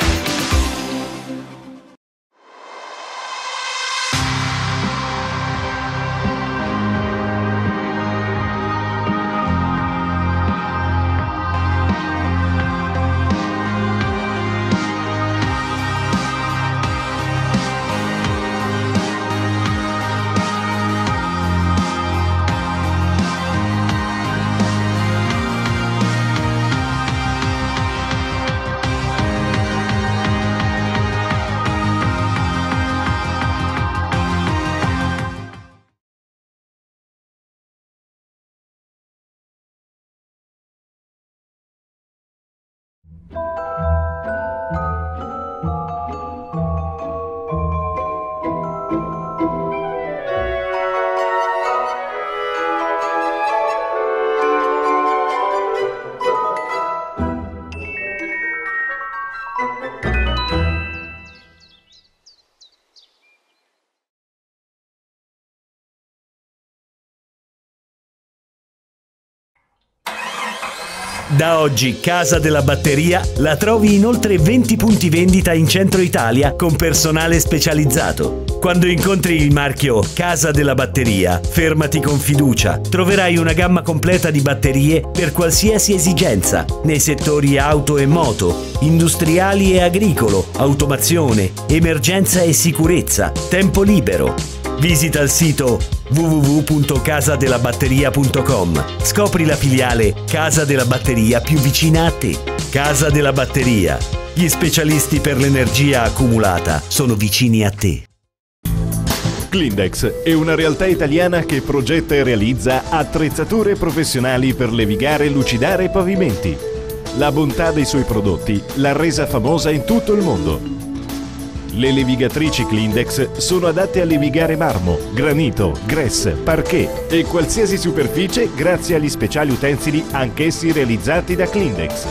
Da oggi Casa della Batteria la trovi in oltre 20 punti vendita in centro Italia con personale specializzato. Quando incontri il marchio Casa della Batteria, fermati con fiducia. Troverai una gamma completa di batterie per qualsiasi esigenza nei settori auto e moto, industriali e agricolo, automazione, emergenza e sicurezza, tempo libero. Visita il sito www.casadelabatteria.com. Scopri la filiale Casa della Batteria più vicina a te. Casa della Batteria. Gli specialisti per l'energia accumulata sono vicini a te. Clindex è una realtà italiana che progetta e realizza attrezzature professionali per levigare e lucidare pavimenti. La bontà dei suoi prodotti l'ha resa famosa in tutto il mondo le levigatrici Clindex sono adatte a levigare marmo, granito, gress, parquet e qualsiasi superficie grazie agli speciali utensili anch'essi realizzati da Clindex.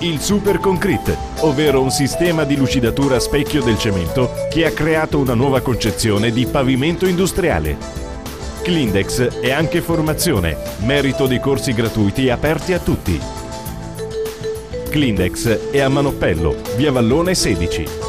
Il Super Concrete, ovvero un sistema di lucidatura a specchio del cemento che ha creato una nuova concezione di pavimento industriale. Clindex è anche formazione, merito di corsi gratuiti aperti a tutti. Clindex è a Manoppello, via Vallone 16.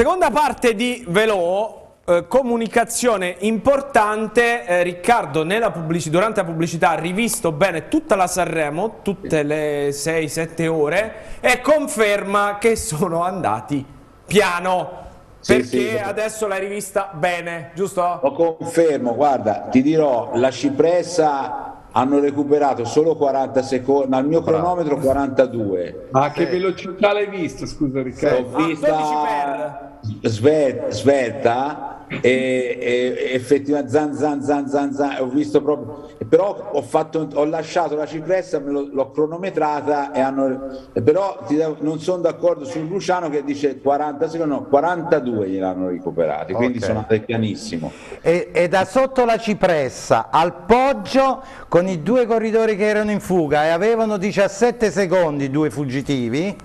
Seconda parte di Velò, eh, comunicazione importante, eh, Riccardo durante la pubblicità ha rivisto bene tutta la Sanremo, tutte le 6-7 ore e conferma che sono andati piano. Sì, perché sì. adesso l'hai rivista bene, giusto? Lo confermo, guarda, ti dirò, la cipressa hanno recuperato solo 40 secondi, al mio cronometro 42. Ma che velocità l'hai visto, scusa Riccardo? L'ho vista sve- svelta e, e- effettivamente zan zan zan zan zan, ho visto proprio però ho, fatto, ho lasciato la cipressa l'ho cronometrata e hanno però non sono d'accordo su Luciano che dice 40 secondi no 42 gliel'hanno recuperati quindi Ok. sono andati pianissimo E, e da sotto la cipressa al poggio con i due corridori che erano in fuga e avevano 17 secondi due fuggitivi,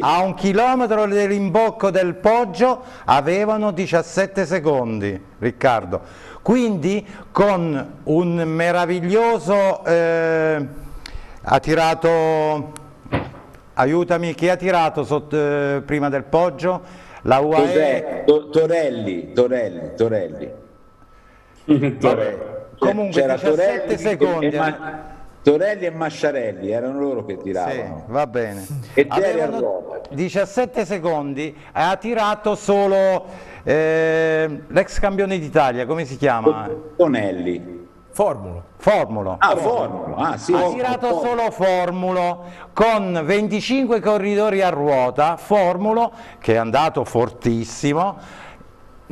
a un chilometro dell'imbocco del poggio avevano 17 secondi, Riccardo. Quindi con un meraviglioso... eh, ha tirato... Aiutami, chi ha tirato sotto- eh, prima del poggio? La UAE... Cos'è? To- Torelli Torelli Torelli Vabbè, Comunque, c'era 17 Torelli secondi. e Ma- Torelli e Masciarelli erano loro che tiravano Sì, va bene. e a ruota 17 secondi ha tirato solo eh, l'ex campione d'Italia, come si chiama? Tonelli Formulo. Formulo. ah Formulo ah sì ha tirato oh, solo Formulo con 25 corridori a ruota, Formulo che è andato fortissimo,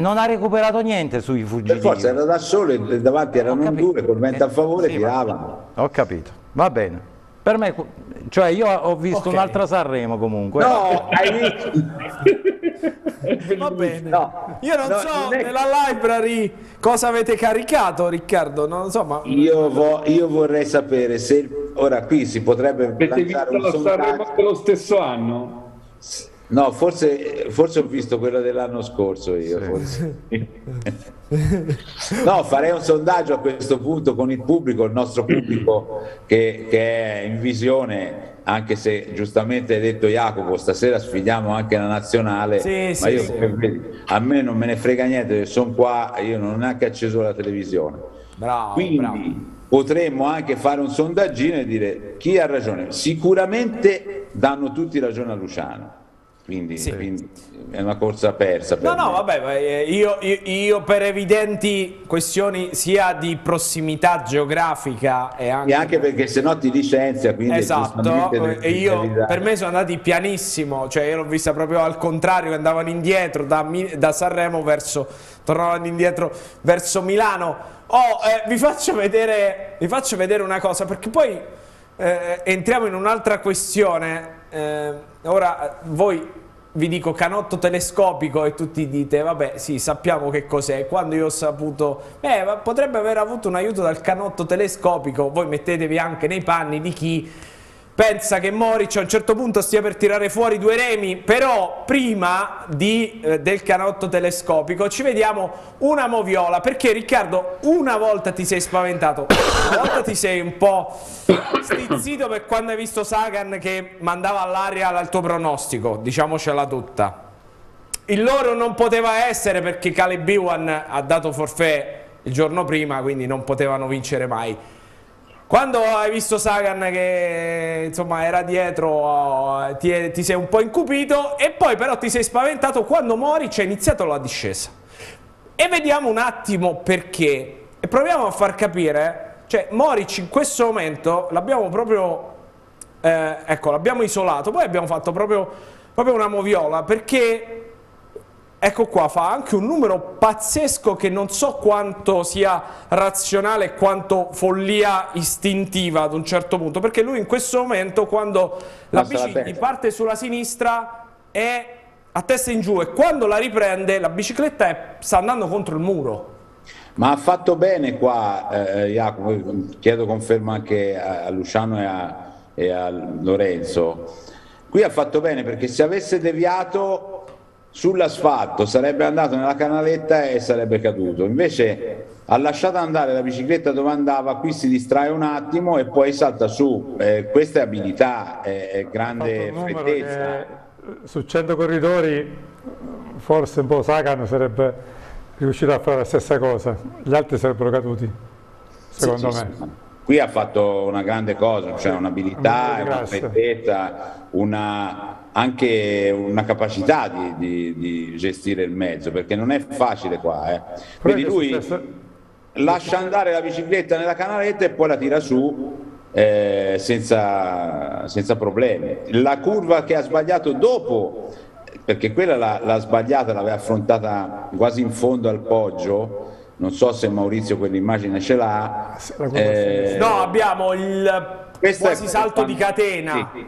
non ha recuperato niente sui per fuggitivi. forza era da solo e davanti erano in due col vento a favore Sì, tiravano Ho capito, va bene. Per me, cioè io ho visto Ok. un'altra Sanremo comunque. no hai visto Va bene. No, Io non no, so non è- nella library cosa avete caricato, Riccardo, non lo so, ma... io, vo- io vorrei sapere se ora qui si potrebbe Avete visto lanciare un la Sanremo sondaggio dello stesso anno? No forse, forse ho visto quella dell'anno scorso io forse. No, farei un sondaggio a questo punto con il pubblico, il nostro pubblico che, che è in visione, anche se giustamente hai detto Jacopo, stasera sfidiamo anche la nazionale, Sì, ma sì, io, sì. a me non me ne frega niente, sono qua, io non ho neanche acceso la televisione. Bravo, Quindi bravo. potremmo anche fare un sondaggino e dire chi ha ragione. Sicuramente danno tutti ragione a Luciano. Quindi, quindi è una corsa persa. per No, no, me. vabbè, ma, eh, io, io- io per evidenti questioni sia di prossimità geografica e anche... E anche perché se no ti licenzia, quindi Esatto, e io, per me sono andati pianissimo, cioè io l'ho vista proprio al contrario, andavano indietro da, da Sanremo verso, tornavano indietro verso Milano. Oh, eh, vi, faccio vedere, vi faccio vedere una cosa, perché poi eh, entriamo in un'altra questione. Eh, ora voi vi dico canotto telescopico e tutti dite vabbè sì sappiamo che cos'è. Quando io ho saputo eh ma potrebbe aver avuto un aiuto dal canotto telescopico voi mettetevi anche nei panni di chi pensa che Moric a un certo punto stia per tirare fuori due remi però prima di, eh, del canotto telescopico ci vediamo una moviola perché Riccardo una volta ti sei spaventato una volta ti sei un po' stizzito per quando hai visto Sagan che mandava all'aria il tuo pronostico diciamocela tutta. Il loro non poteva essere perché Caleb Ewan ha dato forfè il giorno prima quindi non potevano vincere mai quando hai visto Sagan che insomma era dietro, eh, ti, è- ti sei un po' incupito e poi però ti sei spaventato quando Moric ha iniziato la discesa. E vediamo un attimo perché e proviamo a far capire, cioè Moric in questo momento l'abbiamo proprio, eh, ecco, l'abbiamo isolato, poi abbiamo fatto proprio, proprio una moviola perché ecco qua, fa anche un numero pazzesco che non so quanto sia razionale e quanto follia istintiva ad un certo punto, perché lui in questo momento quando la bici parte sulla sinistra è a testa in giù e quando la riprende la bicicletta è, sta andando contro il muro. Ma ha fatto bene qua, eh, Jacopo, chiedo conferma anche a, a Luciano e a, e a Lorenzo. Qui ha fatto bene perché se avesse deviato sull'asfalto sarebbe andato nella canaletta e sarebbe caduto. Invece ha lasciato andare la bicicletta dove andava, qui si distrae un attimo e poi salta su. Eh, questa è abilità, è, grande freddezza. Su 100 corridori forse un po' Sagan sarebbe riuscito a fare la stessa cosa, gli altri sarebbero caduti, secondo sì, me. Sì, Qui ha fatto una grande cosa, cioè un'abilità, una freddezza, una anche una capacità di, di, di, gestire il mezzo, perché non è facile qua. Eh. Quindi lui lascia andare la bicicletta nella canaletta e poi la tira su eh, senza, senza, problemi. La curva che ha sbagliato dopo, perché quella l'ha sbagliata, l'aveva affrontata quasi in fondo al poggio, non so se Maurizio quell'immagine ce l'ha. Eh, no, abbiamo il quasi salto di catena. Sì.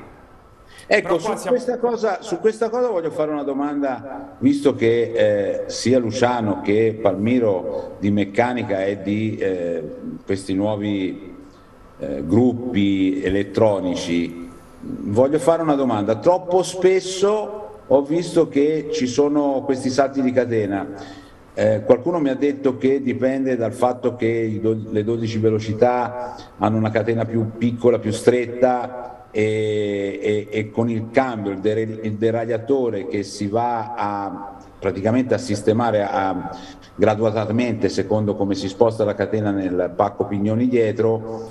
Ecco, su, siamo... questa cosa, su, questa cosa, voglio fare una domanda, visto che eh, sia Luciano che Palmiro di meccanica e di eh, questi nuovi eh, gruppi elettronici, voglio fare una domanda. Troppo spesso ho visto che ci sono questi salti di catena. Eh, qualcuno mi ha detto che dipende dal fatto che do le 12 velocità hanno una catena più piccola, più stretta e, e, e con il cambio, il, der, il, deragliatore che si va a praticamente a sistemare a, graduatamente secondo come si sposta la catena nel pacco pignoni dietro,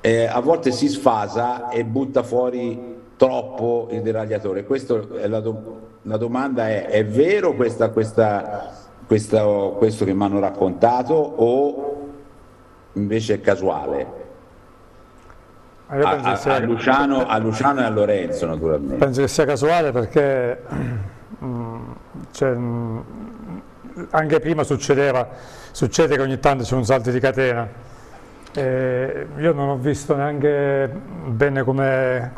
eh, a volte si sfasa e butta fuori troppo il deragliatore. Questo la, do, la, domanda è, è vero questa, questa, questa, questo che mi hanno raccontato o invece è casuale? A, a, sia... a, Luciano, a, Luciano, e a Lorenzo naturalmente. Penso che sia casuale perché mm, cioè, mm, anche prima succedeva, succede che ogni tanto c'è un salto di catena. E io non ho visto neanche bene come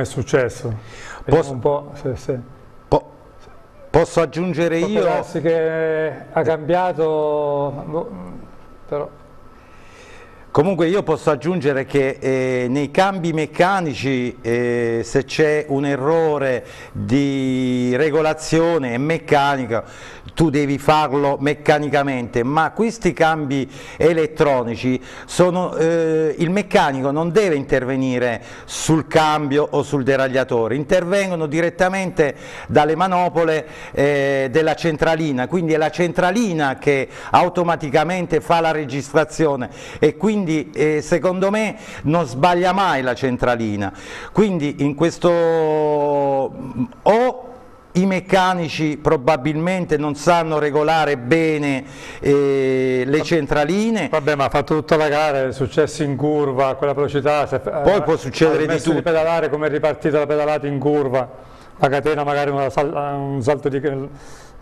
è successo. Posso, se. Po posso aggiungere io? Che ha cambiato, boh, però... Comunque io posso aggiungere che eh, nei cambi meccanici eh, se c'è un errore di regolazione meccanica tu devi farlo meccanicamente, ma questi cambi elettronici sono, eh, il meccanico non deve intervenire sul cambio o sul deragliatore, intervengono direttamente dalle manopole eh, della centralina, quindi è la centralina che automaticamente fa la registrazione e quindi eh, secondo me non sbaglia mai la centralina, quindi in questo o i meccanici probabilmente non sanno regolare bene eh, le centraline. Vabbè ma ha fatto tutta la gara, è successo in curva a quella velocità. Se, Poi eh, può succedere di tutto. di pedalare come è ripartita la pedalata in curva, la catena magari una, un salto di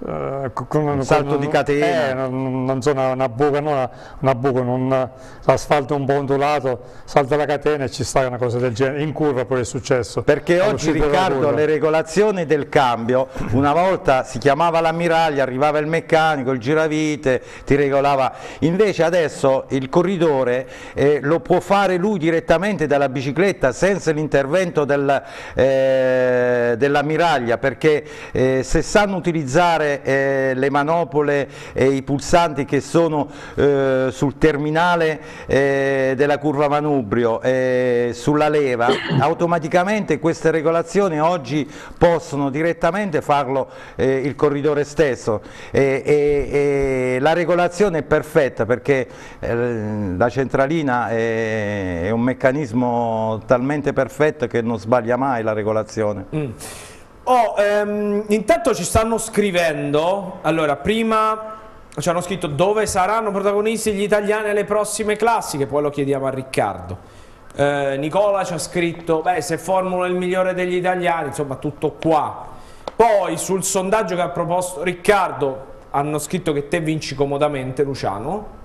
Uh, con, un salto con, di catena. Eh, non, non so una, una buca no, una, buca l'asfalto un po' ondulato salta la catena e ci sta una cosa del genere. In curva poi è successo. Perché oggi Riccardo le regolazioni del cambio una volta si chiamava l'ammiraglia arrivava il meccanico il giravite ti regolava. Invece adesso il corridore eh, lo può fare lui direttamente dalla bicicletta senza l'intervento del, eh, dell'ammiraglia perché eh, se sanno utilizzare eh, le manopole e i pulsanti che sono eh, sul terminale eh, della curva manubrio sulla leva, automaticamente queste regolazioni oggi possono direttamente farlo eh, il corridore stesso e, e, e, la regolazione è perfetta perché eh, la centralina è, è, un meccanismo talmente perfetto che non sbaglia mai la regolazione. Mm. Oh, ehm, intanto ci stanno scrivendo, allora prima ci hanno scritto dove saranno protagonisti gli italiani alle prossime classiche, poi lo chiediamo a Riccardo. Eh, Nicola ci ha scritto, beh se Formula è il migliore degli italiani, insomma tutto qua. Poi sul sondaggio che ha proposto Riccardo hanno scritto che te vinci comodamente Luciano,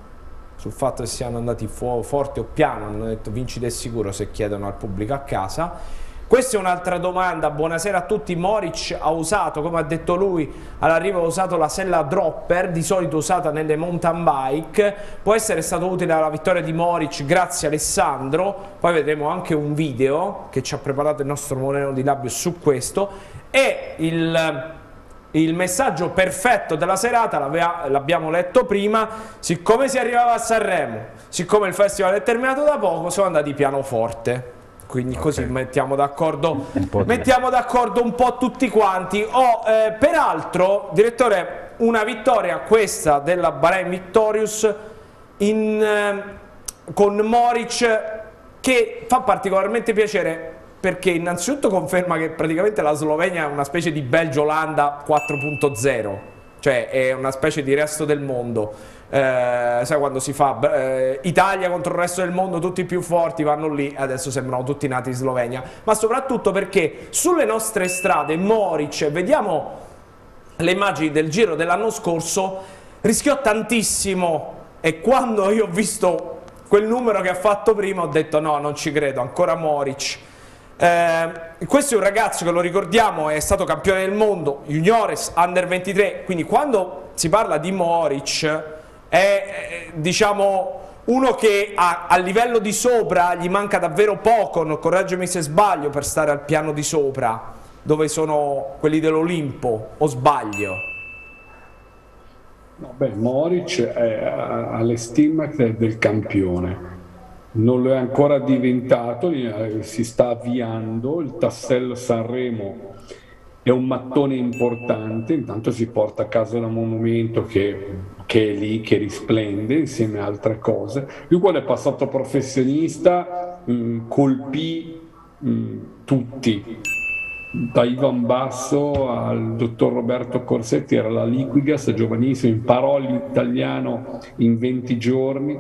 sul fatto che siano andati forte o piano, hanno detto vinci del sicuro se chiedono al pubblico a casa. Questa è un'altra domanda, buonasera a tutti, Moric ha usato, come ha detto lui, all'arrivo ha usato la sella dropper, di solito usata nelle mountain bike, può essere stato utile alla vittoria di Moric, grazie Alessandro, poi vedremo anche un video che ci ha preparato il nostro Moreno di Labio su questo, e il, il messaggio perfetto della serata, l'abbiamo letto prima, siccome si arrivava a Sanremo, siccome il festival è terminato da poco, sono andati pianoforte quindi okay. così mettiamo d'accordo mettiamo d'accordo un po' tutti quanti oh, eh, peraltro direttore una vittoria questa della Bahrain Victorious in, eh, con Moric che fa particolarmente piacere perché innanzitutto conferma che praticamente la Slovenia è una specie di Belgio-Olanda 4.0 cioè è una specie di resto del mondo eh, sai quando si fa eh, Italia contro il resto del mondo, tutti i più forti vanno lì, adesso sembrano tutti nati in Slovenia, ma soprattutto perché sulle nostre strade Moric, vediamo le immagini del giro dell'anno scorso, rischiò tantissimo. E quando io ho visto quel numero che ha fatto prima ho detto no, non ci credo, ancora Moric. Eh, questo è un ragazzo che lo ricordiamo è stato campione del mondo, juniores, under 23, quindi quando si parla di Moric è diciamo uno che a, a, livello di sopra gli manca davvero poco, correggimi se sbaglio, per stare al piano di sopra, dove sono quelli dell'Olimpo, o sbaglio? No, beh, Moric è alle stime del campione, non lo è ancora diventato, eh, si sta avviando, il tassello Sanremo è un mattone importante, intanto si porta a casa un monumento che, che, è lì, che risplende insieme a altre cose. Lui quando è passato professionista mh, mm, colpì mh, mm, tutti, da Ivan Basso al dottor Roberto Corsetti, era la Liquigas, giovanissimo, imparò l'italiano in 20 giorni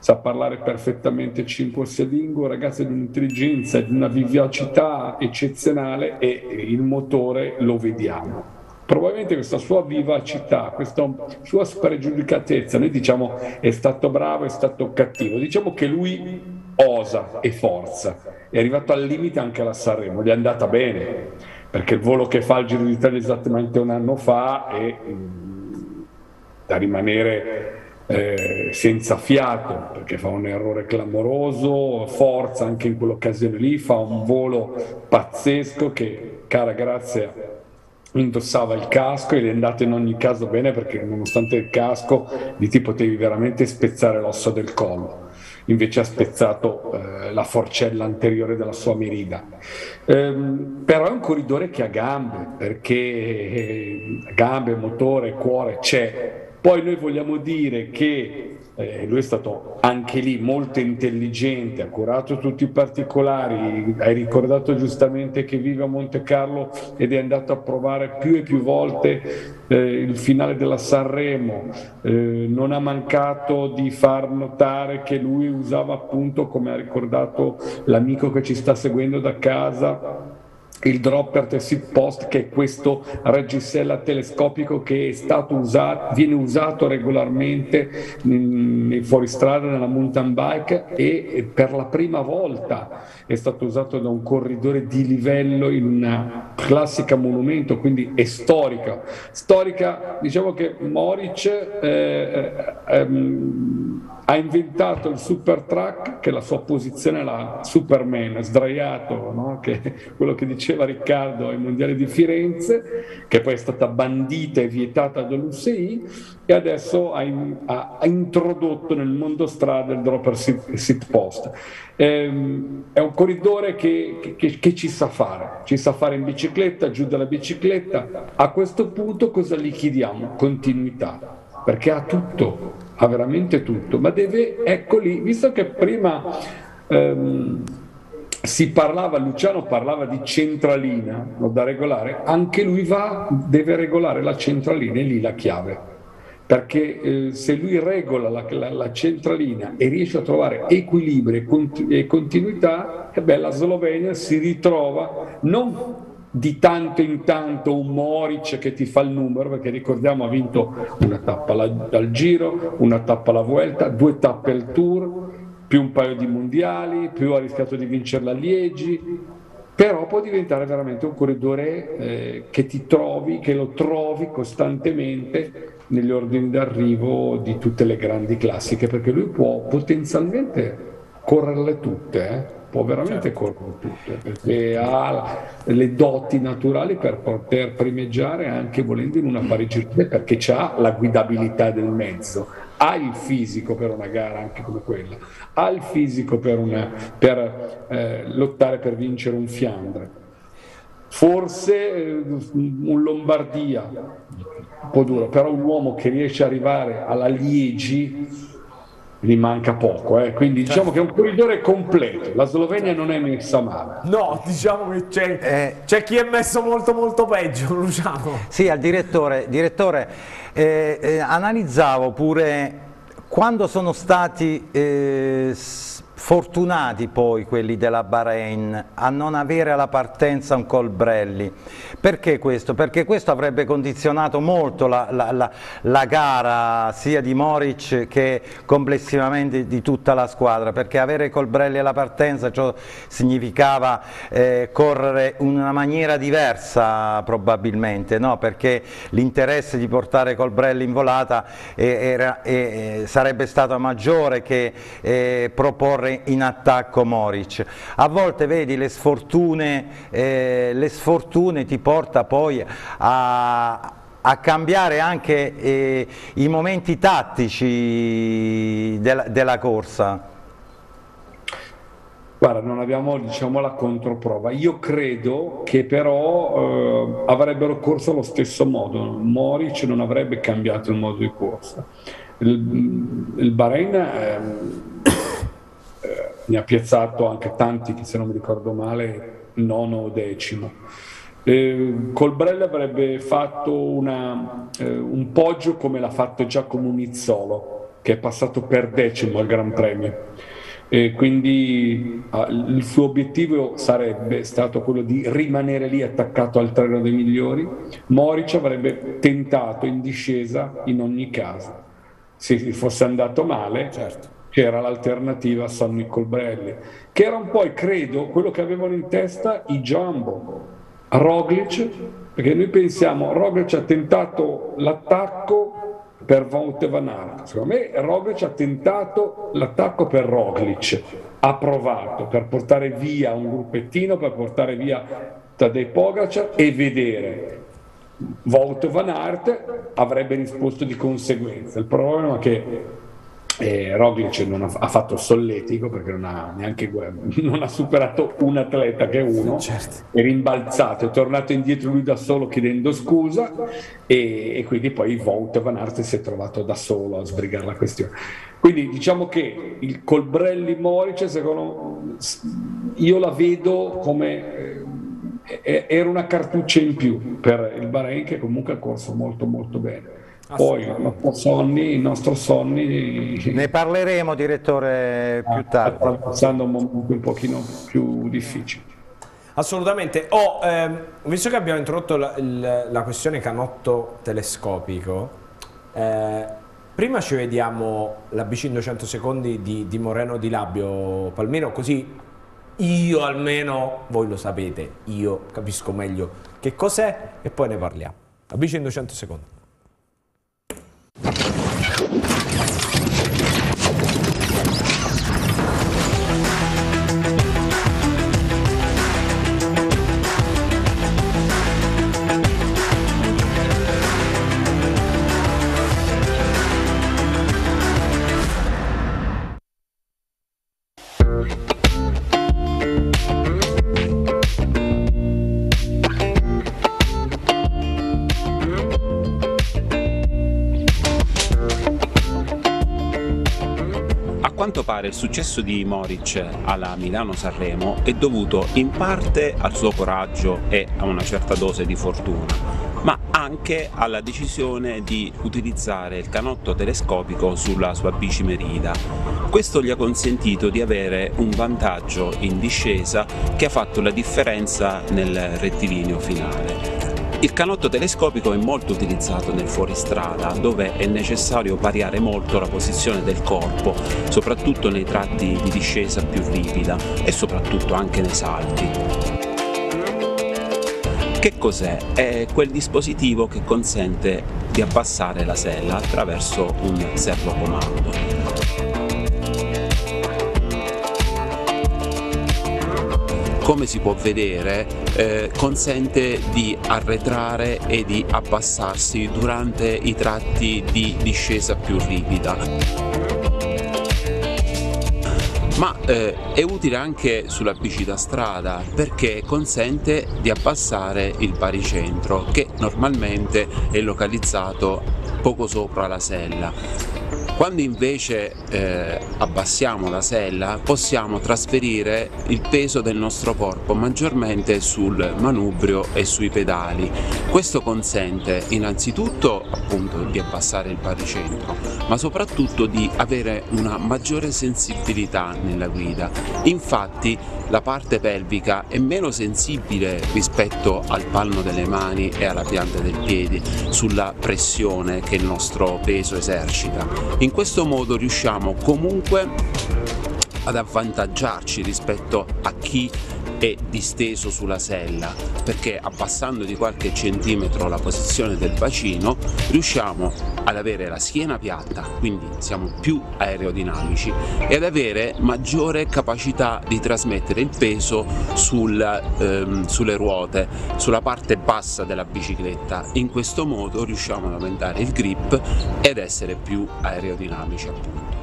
sa parlare perfettamente cinque o sei lingue, ragazzo di un'intelligenza e di una vivacità eccezionale e il motore lo vediamo. Probabilmente questa sua vivacità, questa sua spregiudicatezza, noi diciamo è stato bravo, è stato cattivo, diciamo che lui osa e forza, è arrivato al limite anche alla Sanremo, gli è andata bene, perché il volo che fa il Giro d'Italia esattamente un anno fa è mm, da rimanere eh, senza fiato perché fa un errore clamoroso, forza anche in quell'occasione lì, fa un volo pazzesco che cara Grazia indossava il casco ed è andato in ogni caso bene perché nonostante il casco di ti potevi veramente spezzare l'osso del collo invece ha spezzato eh, la forcella anteriore della sua merida. Ehm, però è un corridore che ha gambe, perché eh, gambe, motore, cuore c'è, poi noi vogliamo dire che eh, lui è stato anche lì molto intelligente, ha curato tutti i particolari, hai ricordato giustamente che vive a Monte Carlo ed è andato a provare più e più volte eh, il finale della Sanremo, eh, non ha mancato di far notare che lui usava appunto, come ha ricordato l'amico che ci sta seguendo da casa, il dropper del sit post che è questo reggisella telescopico che usato, viene usato regolarmente nei fuoristrada nella mountain bike e per la prima volta è stato usato da un corridore di livello in una classica monumento, quindi è storica. Storica, diciamo che Moric eh, eh, ehm, ha inventato il super truck, che la sua posizione la Superman, sdraiato, no? che quello che diceva Riccardo ai mondiali di Firenze, che poi è stata bandita e vietata dall'UCI, e adesso ha, in, ha, ha introdotto nel mondo strada il dropper sit, sit post. Ehm, è un corridore che, che, che, ci sa fare, ci sa fare in bicicletta, giù dalla bicicletta. A questo punto cosa gli chiediamo? Continuità, perché ha tutto ha veramente tutto, ma deve, ecco lì, visto che prima ehm, si parlava, Luciano parlava di centralina no, da regolare, anche lui va, deve regolare la centralina e lì la chiave. Perché eh, se lui regola la, la, la, centralina e riesce a trovare equilibrio e, continu- e continuità, eh beh, la Slovenia si ritrova non di tanto in tanto un Moric che ti fa il numero, perché ricordiamo ha vinto una tappa al Giro, una tappa alla Vuelta, due tappe al Tour, più un paio di mondiali, più ha rischiato di vincere la Liegi, però può diventare veramente un corridore eh, che ti trovi, che lo trovi costantemente negli ordini d'arrivo di tutte le grandi classiche, perché lui può potenzialmente correrle tutte. Eh? Può veramente certo. correre tutte, perché ha le doti naturali per poter primeggiare anche volendo in una parigi perché ha la guidabilità del mezzo, ha il fisico per una gara anche come quella, ha il fisico per, una, per eh, lottare per vincere un Fiandre. Forse eh, un Lombardia, un po' duro, però un uomo che riesce ad arrivare alla Liegi gli manca poco, eh? quindi diciamo che è un corridore completo. La Slovenia non è messa male. No, diciamo che c'è, eh, c'è chi è messo molto molto peggio, Luciano. Sì, al direttore, direttore eh, eh analizzavo pure quando sono stati eh, fortunati poi quelli della Bahrain a non avere alla partenza un Colbrelli. Perché questo? Perché questo avrebbe condizionato molto la, la, la, la gara sia di Moric che complessivamente di tutta la squadra, perché avere Colbrelli alla partenza ciò significava eh, correre in una maniera diversa probabilmente, no? perché l'interesse di portare Colbrelli in volata eh, era, eh, sarebbe stato maggiore che eh, proporre in attacco Moric. A volte vedi le sfortune, eh, le sfortune ti porta poi a, a cambiare anche eh, i momenti tattici della, della corsa. Guarda, non abbiamo diciamo, la controprova. Io credo che però eh, avrebbero corso allo stesso modo. Moric non avrebbe cambiato il modo di corsa. Il, il Bahrain eh, ne ha piazzato anche tanti che se non mi ricordo male nono o decimo. Eh, Colbrelli avrebbe fatto una, eh, un poggio come l'ha fatto Giacomo Nizzolo, che è passato per decimo al Gran Premio. E quindi ah, il suo obiettivo sarebbe stato quello di rimanere lì attaccato al treno dei migliori. Moric avrebbe tentato in discesa in ogni caso. Se fosse andato male, certo c'era l'alternativa a Sonny Colbrelli, che era un po', credo, quello che avevano in testa i Jumbo, Roglic, perché noi pensiamo, Roglic ha tentato l'attacco per Wout van Aert, secondo me Roglic ha tentato l'attacco per Roglic, ha provato per portare via un gruppettino, per portare via Tadej Pogacar e vedere Wout van Aert avrebbe risposto di conseguenza. Il problema è che e Roglic non ha, ha, fatto solletico perché non ha neanche non ha superato un atleta che è uno, certo. è rimbalzato, è tornato indietro lui da solo chiedendo scusa e, e quindi poi Vout Van Aert si è trovato da solo a sbrigare la questione. Quindi diciamo che il Colbrelli Morice, secondo io la vedo come eh, era una cartuccia in più per il Bahrain che comunque ha corso molto molto bene. Poi il nostro Sonny, il nostro Sonny... Ne parleremo direttore più tardi. Sta passando un momento un pochino più difficile. Assolutamente. Oh, ehm, visto che abbiamo introdotto la, il, la questione canotto telescopico, eh, prima ci vediamo la bici in 200 secondi di, di Moreno di Labio Palmiro, così io almeno, voi lo sapete, io capisco meglio che cos'è e poi ne parliamo. La bici in 200 secondi. you successo di Moric alla Milano-Sanremo è dovuto in parte al suo coraggio e a una certa dose di fortuna, ma anche alla decisione di utilizzare il canotto telescopico sulla sua bici Merida. Questo gli ha consentito di avere un vantaggio in discesa che ha fatto la differenza nel rettilineo finale. Il canotto telescopico è molto utilizzato nel fuoristrada, dove è necessario variare molto la posizione del corpo, soprattutto nei tratti di discesa più ripida e soprattutto anche nei salti. Che cos'è? È quel dispositivo che consente di abbassare la sella attraverso un servocomando. Come si può vedere eh, consente di arretrare e di abbassarsi durante i tratti di discesa più ripida. Ma eh, è utile anche sulla bici da strada perché consente di abbassare il baricentro che normalmente è localizzato poco sopra la sella quando invece eh, abbassiamo la sella possiamo trasferire il peso del nostro corpo maggiormente sul manubrio e sui pedali. Questo consente innanzitutto appunto di abbassare il baricentro, ma soprattutto di avere una maggiore sensibilità nella guida. Infatti la parte pelvica è meno sensibile rispetto al palmo delle mani e alla pianta del piede sulla pressione che il nostro peso esercita. In questo modo riusciamo comunque ad avvantaggiarci rispetto a chi è disteso sulla sella perché abbassando di qualche centimetro la posizione del bacino riusciamo ad avere la schiena piatta quindi siamo più aerodinamici e ad avere maggiore capacità di trasmettere il peso sul, ehm, sulle ruote sulla parte bassa della bicicletta. In questo modo riusciamo ad aumentare il grip ed essere più aerodinamici appunto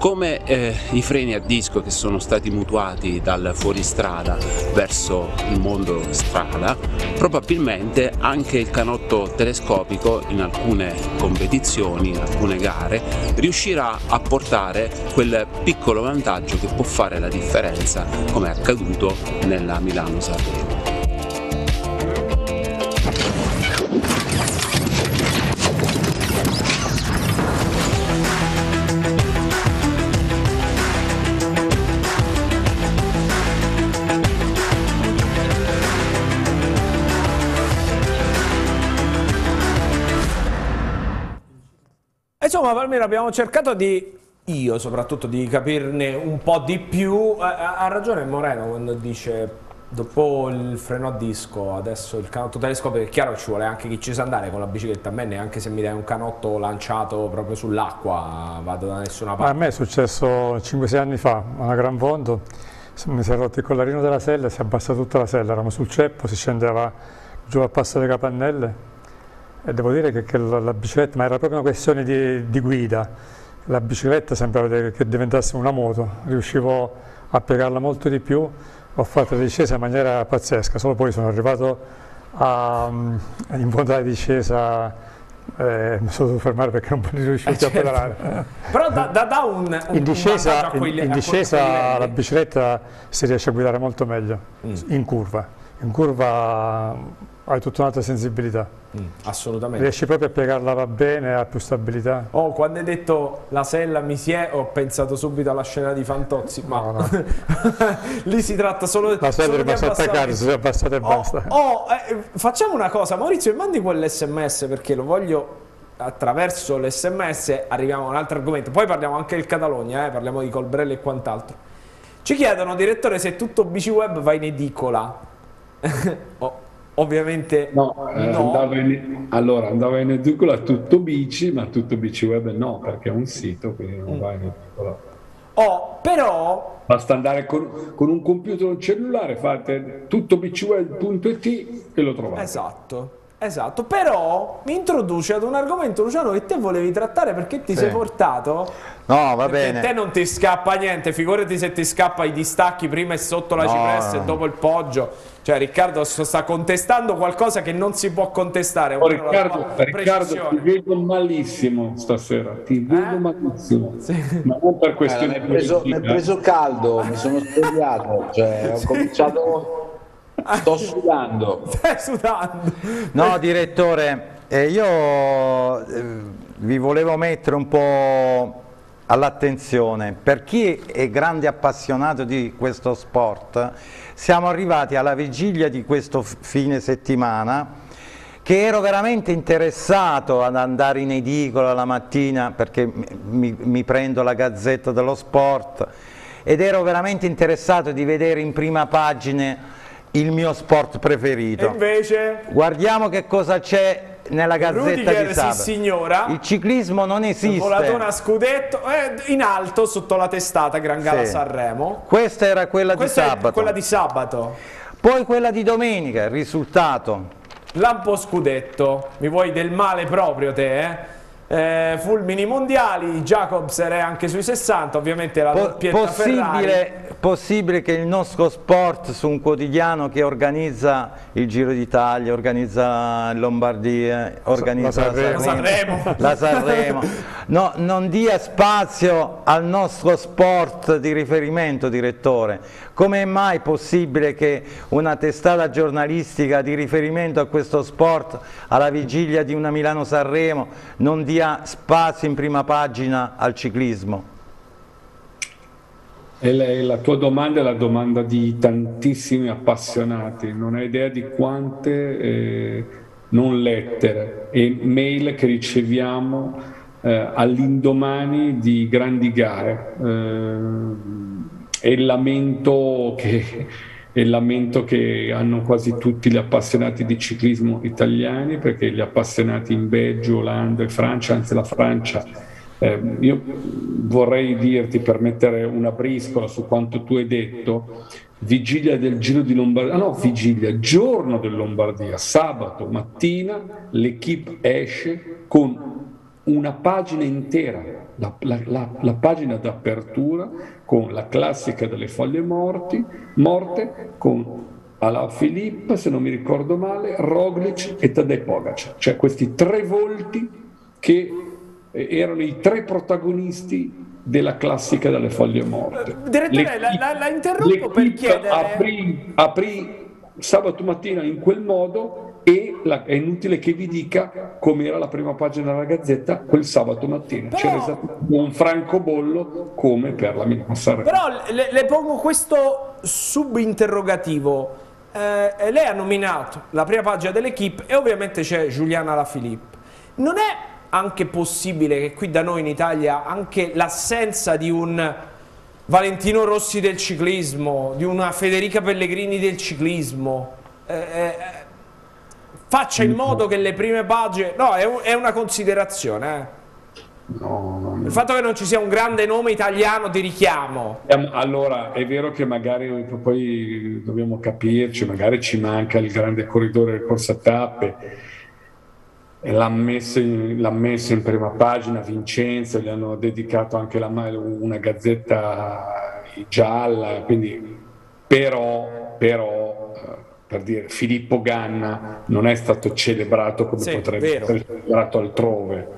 come eh, i freni a disco che sono stati mutuati dal fuoristrada verso il mondo strada, probabilmente anche il canotto telescopico in alcune competizioni, in alcune gare, riuscirà a portare quel piccolo vantaggio che può fare la differenza come è accaduto nella Milano-Sanremo. Insomma, Palmiro, abbiamo cercato di, io soprattutto, di capirne un po' di più. Ha ragione Moreno quando dice dopo il freno a disco, adesso il canotto telescopico, è chiaro che ci vuole anche chi ci sa andare con la bicicletta, a me neanche se mi dai un canotto lanciato proprio sull'acqua vado da nessuna parte. a me è successo 5-6 anni fa, a una Gran Fondo, mi si è rotto il collarino della sella si è abbassa tutta la sella, eravamo sul ceppo, si scendeva giù al passo delle capannelle devo dire che, che la, la, bicicletta, ma era proprio una questione di, di guida, la bicicletta sembrava che diventasse una moto, riuscivo a piegarla molto di più, ho fatto le discese in maniera pazzesca, solo poi sono arrivato a, in fondo alla discesa eh, mi sono dovuto fermare perché non riuscivo eh, certo. a pedalare. Però da, da, da un, un, in discesa, in, in discesa la bicicletta si riesce a guidare molto meglio, mm. in curva. In curva hai tutta un'altra sensibilità. Mm, assolutamente. Riesci proprio a piegarla bene, ha più stabilità. Oh, quando hai detto la sella mi si è, ho pensato subito alla scena di Fantozzi, ma no, no. lì si tratta solo di... La sella è rimasta attaccata, si è abbassata e oh, basta. Oh, eh, facciamo una cosa, Maurizio, mandi quell'SMS perché lo voglio attraverso l'SMS arriviamo a un altro argomento, poi parliamo anche del Catalogna, eh, parliamo di Colbrelli e quant'altro. Ci chiedono, direttore, se tutto BCWeb va in edicola. oh. Ovviamente no. Eh, no. Andava in, allora andava in edicola tutto bici, ma tutto bici web no, perché è un sito, quindi non mm. va in edicola. Oh, però... Basta andare con, con un computer o un cellulare, fate tutto bcweb.it e lo trovate. Esatto. Esatto, però mi introduce ad un argomento, Luciano, che te volevi trattare perché ti sì. sei portato. No, va bene. A te non ti scappa niente, figurati se ti scappa i distacchi prima e sotto la no, cipressa no. e dopo il poggio. Cioè, Riccardo sta contestando qualcosa che non si può contestare. Oh, Riccardo, Riccardo, ti vedo malissimo stasera, ti eh? vedo malissimo. Sì. Ma non per questione eh, mi, è preso, mi è preso caldo, mi sono svegliato, cioè ho cominciato Sto sudando. Stai sudando. No, direttore, eh, io eh, vi volevo mettere un po' all'attenzione. Per chi è grande appassionato di questo sport, siamo arrivati alla vigilia di questo fine settimana che ero veramente interessato ad andare in edicola la mattina perché mi, mi prendo la gazzetta dello sport ed ero veramente interessato di vedere in prima pagina il mio sport preferito. E invece? Guardiamo che cosa c'è nella gazzetta Rudiger, di sabato. Sì, signora. Il ciclismo non esiste. Volatona a scudetto, eh, in alto sotto la testata Gran Gala Sì. Sanremo. Questa era quella Questa di sabato. quella di sabato. Poi quella di domenica, il risultato. Lampo scudetto, mi vuoi del male proprio te, eh? Eh, fulmini mondiali, Jacobs è anche sui 60, ovviamente la Po- doppietta Ferrari. possibile, possibile che il nostro sport su un quotidiano che organizza il Giro d'Italia, organizza il Lombardia, organizza la Sanremo. La Sanremo. la Sanremo, no, non dia spazio al nostro sport di riferimento, direttore. Come è mai possibile che una testata giornalistica di riferimento a questo sport, alla vigilia di una Milano-Sanremo, non dia spazio in prima pagina al ciclismo? E la, la tua domanda è la domanda di tantissimi appassionati, non hai idea di quante eh, non lettere e mail che riceviamo eh, all'indomani di grandi gare. Eh, e il lamento che, è il lamento che hanno quasi tutti gli appassionati di ciclismo italiani, perché gli appassionati in Belgio, Olanda e Francia, anzi la Francia, eh, io vorrei dirti per mettere una briscola su quanto tu hai detto, vigilia del Giro di Lombardia, ah no, vigilia, giorno del Lombardia, sabato mattina l'equipe esce con una pagina intera, la, la- la- la pagina d'apertura con la classica delle foglie morti, morte, con Ala Filippo, se non mi ricordo male, Roglic e Tadej Pogacar, cioè questi tre volti che eh, erano i tre protagonisti della classica delle foglie morte. Direttore, la, la- la interrompo per chiedere... Aprì, aprì sabato mattina in quel modo e la- è inutile che vi dica com'era la prima pagina della Gazzetta quel sabato mattina. C'era esatto un francobollo come per la Milano Sanremo. Però le, le pongo questo subinterrogativo. Eh, lei ha nominato la prima pagina dell'equipe e ovviamente c'è Giuliana Lafilippe. Non è anche possibile che qui da noi in Italia anche l'assenza di un Valentino Rossi del ciclismo, di una Federica Pellegrini del ciclismo, eh, eh, faccia in modo che le prime pagine... No, è, un- è una considerazione. eh. Il fatto che non ci sia un grande nome italiano di richiamo. Allora, è vero che magari poi dobbiamo capirci, magari ci manca il grande corridore del corsa tappe l'ha messo, messo in prima pagina Vincenzo, gli hanno dedicato anche la una gazzetta gialla, quindi però, però per dire Filippo Ganna non è stato celebrato come Sì, potrebbe vero. essere celebrato altrove,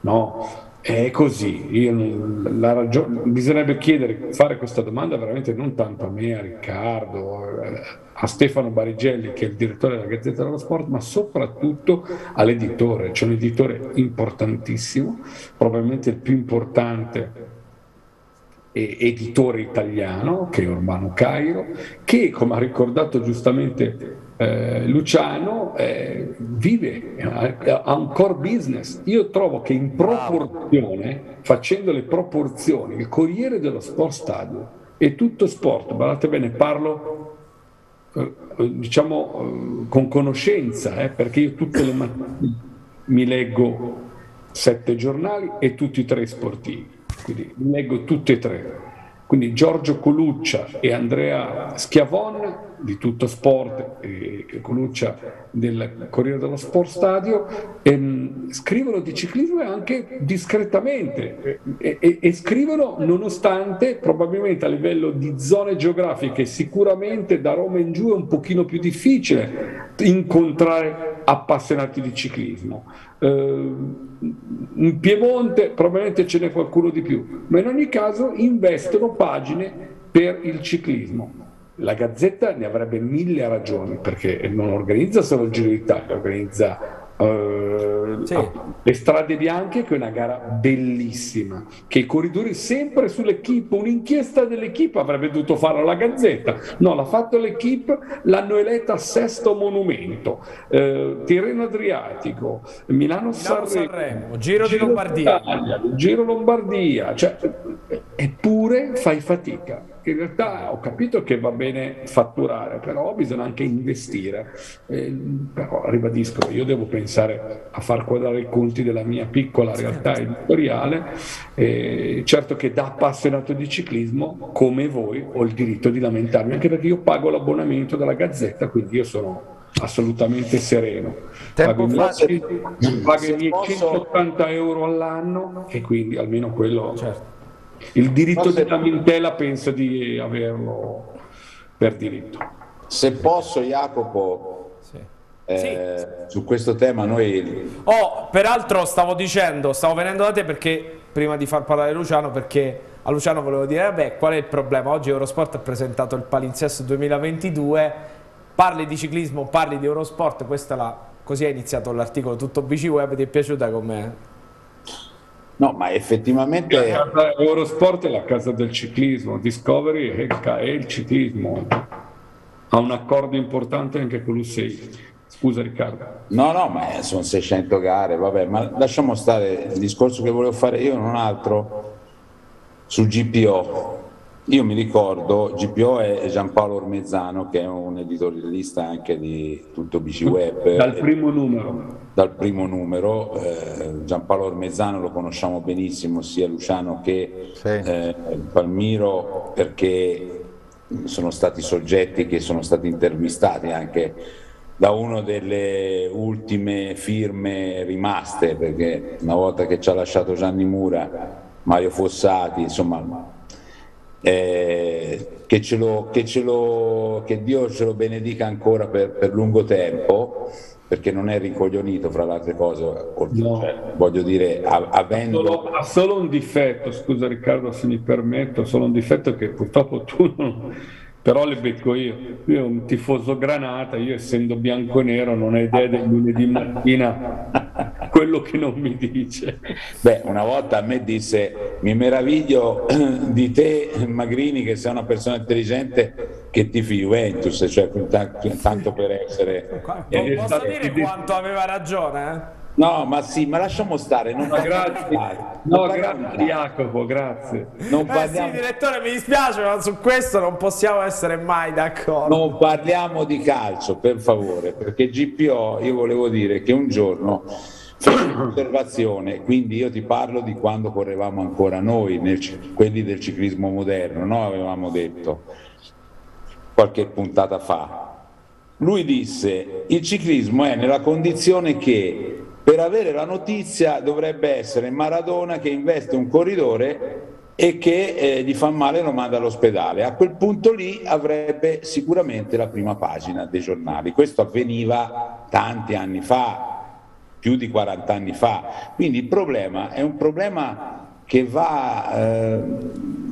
no? È così, io ragione- bisognerebbe chiedere, fare questa domanda veramente non tanto a me, a Riccardo, eh, a Stefano Barigelli che è il direttore della Gazzetta dello Sport, ma soprattutto all'editore. C'è un editore importantissimo, probabilmente il più importante editore italiano, che è Urbano Cairo, che come ha ricordato giustamente eh, Luciano, eh, vive, ha, un core business. Io trovo che in proporzione, facendo le proporzioni, il Corriere dello Sport Stadio è tutto sport, guardate bene, parlo eh, diciamo eh, con conoscenza, eh, perché io tutte le mattine mi leggo sette giornali e tutti e tre sportivi, quindi leggo tutti e tre. Quindi Giorgio Coluccia e Andrea Schiavon di Tutto Sport e Coluccia del Corriere dello Sport Stadio ehm, scrivono di ciclismo anche discretamente e, e- e scrivono nonostante probabilmente a livello di zone geografiche sicuramente da Roma in giù è un pochino più difficile incontrare appassionati di ciclismo. Eh, in Piemonte probabilmente ce n'è qualcuno di più, ma in ogni caso investono pagine per il ciclismo. la Gazzetta ne avrebbe mille ragioni perché non organizza solo il Giro d'Italia, organizza Uh, sì. le strade bianche che è una gara bellissima che i corridori sempre sull'equipe un'inchiesta dell'equipe avrebbe dovuto fare la Gazzetta. No l'ha fatto l'equipe l'hanno eletta sesto monumento. Uh, Tirreno Adriatico Milano, Milano Sanremo, Sanremo Giro, Giro, di Lombardia. Italia, Giro Lombardia cioè, eppure fai fatica in realtà ho capito che va bene fatturare, però bisogna anche investire. Eh, però ribadisco, io devo pensare a far quadrare i conti della mia piccola realtà certo. editoriale. Eh, certo che da appassionato di ciclismo, come voi, ho il diritto di lamentarmi, anche perché io pago l'abbonamento della Gazzetta, quindi io sono assolutamente sereno. Tempo pago, fa, i miei 180 euro all'anno e quindi almeno quello... Certo il diritto Forse... della lamentela penso di averlo per diritto. Se posso, Jacopo, sì. Eh, sì. su questo tema noi... Oh, peraltro stavo dicendo, stavo venendo da te perché, prima di far parlare Luciano, perché a Luciano volevo dire, vabbè, qual è il problema? Oggi Eurosport ha presentato il palinsesto 2022, parli di ciclismo, parli di Eurosport, questa la... così è iniziato l'articolo, tutto BC Web, ti è piaciuta come No, ma effettivamente... Eurosport è la casa del ciclismo, Discovery è il ciclismo, ha un accordo importante anche con l'USEI. Scusa Riccardo. No, no, ma sono 600 gare, vabbè, ma lasciamo stare il discorso che volevo fare io, non altro, sul GPO. Io mi ricordo, GPO è Giampaolo Ormezzano, che è un editorialista anche di tutto BC Web. Dal primo numero. Dal primo numero, eh, Giampaolo Ormezzano lo conosciamo benissimo, sia Luciano che sì. eh, Palmiro, perché sono stati soggetti che sono stati intervistati anche da una delle ultime firme rimaste, perché una volta che ci ha lasciato Gianni Mura, Mario Fossati, insomma eh, che, ce lo, che, ce lo, che, Dio ce lo benedica ancora per, per, lungo tempo, perché non è rincoglionito fra le altre cose, no. cioè, voglio dire, avendo... Ha solo, ha solo un difetto, scusa Riccardo se mi permetto, solo un difetto che purtroppo tu non però le becco io. Io un tifoso granata, io essendo bianco e nero non ho idea del lunedì mattina quello che non mi dice. Beh, una volta a me disse mi meraviglio di te Magrini che sei una persona intelligente che ti fi Juventus, cioè tanto per essere... Posso dire quanto aveva ragione? Eh? No, ma sì, ma lasciamo stare. Non no, grazie, no, grazie Jacopo, grazie. Non parliamo... eh sì, direttore, mi dispiace, ma su questo non possiamo essere mai d'accordo. Non parliamo di calcio, per favore, perché GPO, io volevo dire che un giorno fece un'osservazione, quindi io ti parlo di quando correvamo ancora noi, nel, quelli del ciclismo moderno, no? avevamo detto qualche puntata fa. Lui disse, il ciclismo è nella condizione che per avere la notizia dovrebbe essere Maradona che investe un corridore e che eh, gli fa male e lo manda all'ospedale. A quel punto lì avrebbe sicuramente la prima pagina dei giornali. Questo avveniva tanti anni fa, più di 40 anni fa. Quindi il problema è un problema che va, eh,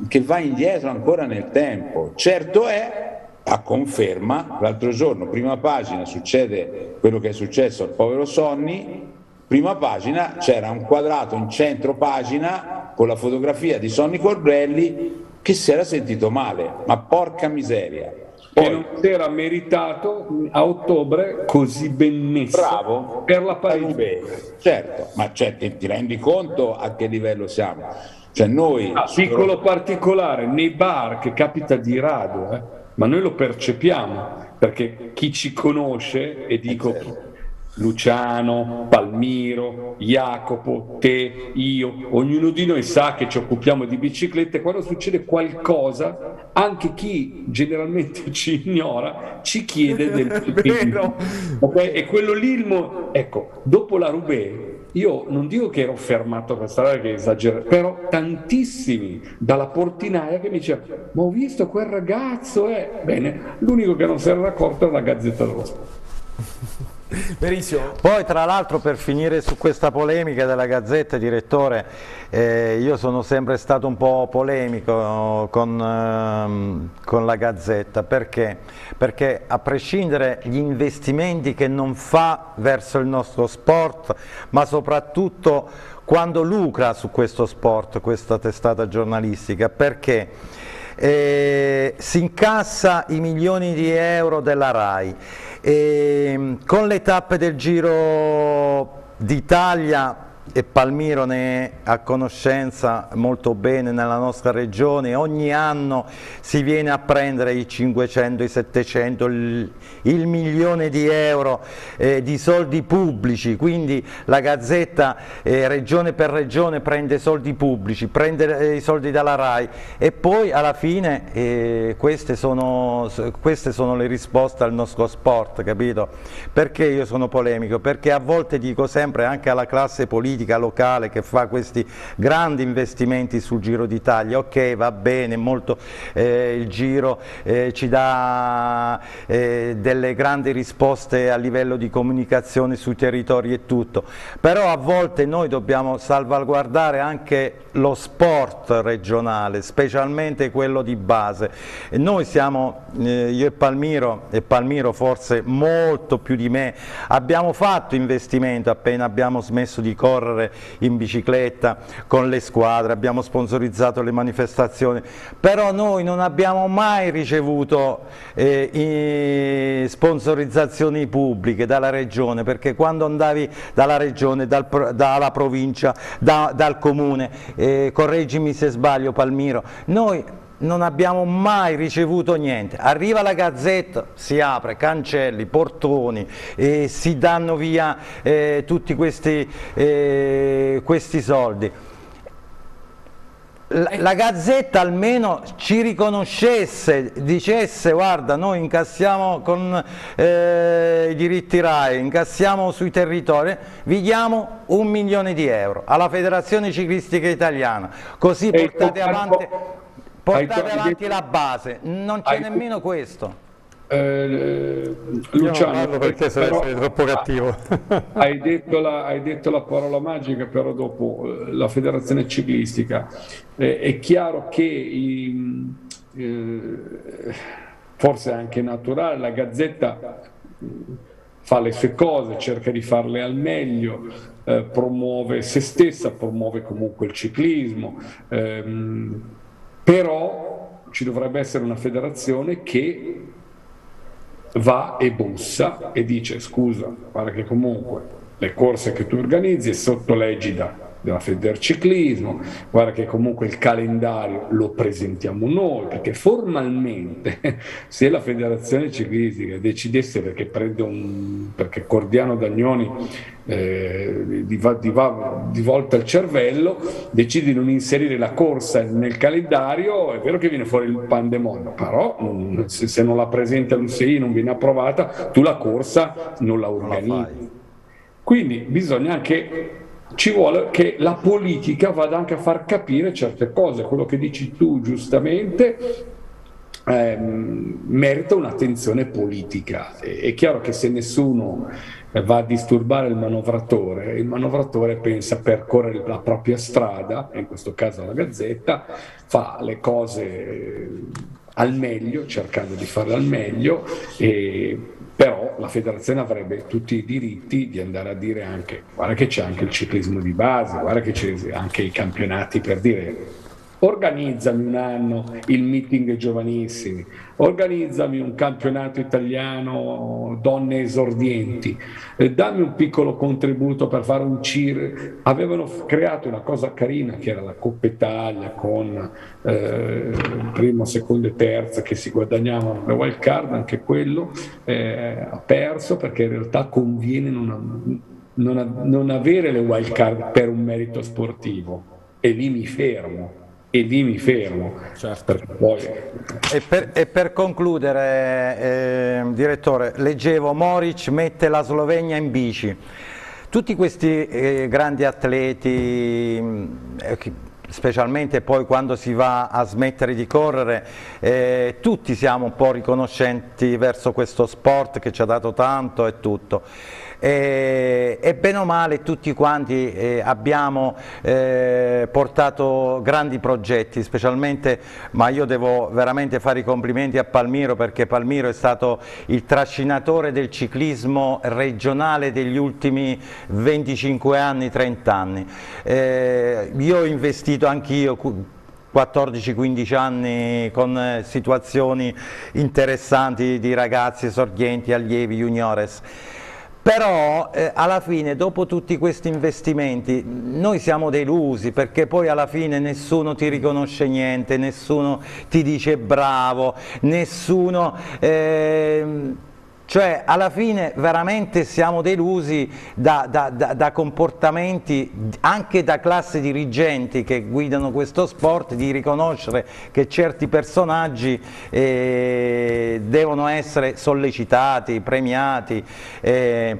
che va indietro ancora nel tempo. Certo è a conferma, l'altro giorno, prima pagina, succede quello che è successo al povero Sonny, prima pagina c'era un quadrato in centro pagina con la fotografia di Sonny Corbelli che si era sentito male, ma porca miseria. Poi, che non si era meritato a ottobre così ben messo bravo, per la Parigi. Certo, ma cioè, ti, ti, rendi conto a che livello siamo? Cioè noi, ah, piccolo particolare, nei bar che capita di rado, eh, ma noi lo percepiamo perché chi ci conosce e dico... Eh, certo Luciano, Palmiro, Jacopo, te, io, ognuno di noi sa che ci occupiamo di biciclette, quando succede qualcosa, anche chi generalmente ci ignora ci chiede del ciclismo. Okay? E quello lì, il mo- ecco, dopo la Roubaix, io non dico che ero fermato per strada che esagero, però tantissimi dalla portinaia che mi dicevano, ma ho visto quel ragazzo, eh. Bene, l'unico che non si era accorto era la Gazzetta dello Sport. Verissimo. Poi tra l'altro per finire su questa polemica della Gazzetta, direttore, eh, io sono sempre stato un po' polemico con, ehm, con la Gazzetta, perché? Perché a prescindere gli investimenti che non fa verso il nostro sport, ma soprattutto quando lucra su questo sport, questa testata giornalistica, perché? Eh, si incassa i milioni di euro della RAI. E, con le tappe del Giro d'Italia e Palmiro ne è a conoscenza molto bene nella nostra regione, ogni anno si viene a prendere i 500, i 700, il, il milione di euro eh, di soldi pubblici, quindi la Gazzetta eh, regione per regione prende soldi pubblici, prende eh, i soldi dalla RAI e poi alla fine eh, queste sono, queste sono le risposte al nostro sport, capito? Perché io sono polemico? Perché a volte dico sempre anche alla classe politica locale che fa questi grandi investimenti sul Giro d'Italia, ok va bene, molto, eh, il Giro eh, ci dà eh, delle grandi risposte a livello di comunicazione sui territori e tutto, però a volte noi dobbiamo salvaguardare anche lo sport regionale, specialmente quello di base. Noi siamo, eh, io e Palmiro, e Palmiro forse molto più di me, abbiamo fatto investimento appena abbiamo smesso di correre correre in bicicletta con le squadre, abbiamo sponsorizzato le manifestazioni, però noi non abbiamo mai ricevuto eh, sponsorizzazioni pubbliche dalla regione, perché quando andavi dalla regione, dal, dalla provincia, da, dal comune, eh, correggimi se sbaglio Palmiro, noi non abbiamo mai ricevuto niente. Arriva la gazzetta, si apre, cancelli, portoni, e si danno via eh, tutti questi, eh, questi soldi. La, la, Gazzetta almeno ci riconoscesse, dicesse guarda noi incassiamo con eh, i diritti RAI, incassiamo sui territori, vi diamo un milione di euro alla Federazione Ciclistica Italiana, così portate avanti portare avanti la base, non c'è nemmeno questo. Eh, Luciano, perché sei, però, sei troppo cattivo. hai, detto la, hai, detto la, parola magica, però dopo eh, la federazione ciclistica. Eh, è chiaro che i, eh, forse è anche naturale, la Gazzetta fa le sue cose, cerca di farle al meglio, eh, promuove se stessa, promuove comunque il ciclismo. Ehm, però ci dovrebbe essere una federazione che va e bussa e dice scusa, guarda che comunque le corse che tu organizzi è sotto l'egida della Federciclismo, guarda che comunque il calendario lo presentiamo noi, perché formalmente se la Federazione Ciclistica decidesse perché prende un perché Cordiano Dagnoni eh, di, di, di, volta il cervello, decide di non inserire la corsa nel calendario, è vero che viene fuori il pandemonio, però non, se, se, non la presenta l'UCI non viene approvata, tu la corsa non la organizzi. Quindi bisogna anche ci vuole che la politica vada anche a far capire certe cose, quello che dici tu giustamente ehm, merita un'attenzione politica. È, chiaro che se nessuno va a disturbare il manovratore, il manovratore pensa a percorrere la propria strada, in questo caso la Gazzetta, fa le cose al meglio, cercando di farle al meglio e però la federazione avrebbe tutti i diritti di andare a dire anche guarda che c'è anche il ciclismo di base, guarda che c'è anche i campionati per dire organizzami un anno il meeting giovanissimi, organizzami un campionato italiano donne esordienti, dammi un piccolo contributo per fare un CIR. Avevano creato una cosa carina che era la Coppa Italia con eh, primo, secondo e terza che si guadagnavano le wild card, anche quello eh, ha perso perché in realtà conviene non, non, non avere le wild card per un merito sportivo. E lì mi fermo e lì mi fermo. Certo. Poi... E, per, e, per, concludere, eh, direttore, leggevo Moric mette la Slovenia in bici. Tutti questi eh, grandi atleti, mm, eh, specialmente poi quando si va a smettere di correre, eh, tutti siamo un po' riconoscenti verso questo sport che ci ha dato tanto e tutto. E, e bene o male tutti quanti eh, abbiamo eh, portato grandi progetti, specialmente, ma io devo veramente fare i complimenti a Palmiro perché Palmiro è stato il trascinatore del ciclismo regionale degli ultimi 25 anni, 30 anni. Eh, io ho investito anch'io 14-15 anni con eh, situazioni interessanti di ragazzi esordienti, allievi, juniores però eh, alla fine dopo tutti questi investimenti noi siamo delusi perché poi alla fine nessuno ti riconosce niente, nessuno ti dice bravo, nessuno... Eh, cioè alla fine veramente siamo delusi da, da, da, da, comportamenti anche da classi dirigenti che guidano questo sport di riconoscere che certi personaggi eh, devono essere sollecitati, premiati. Eh,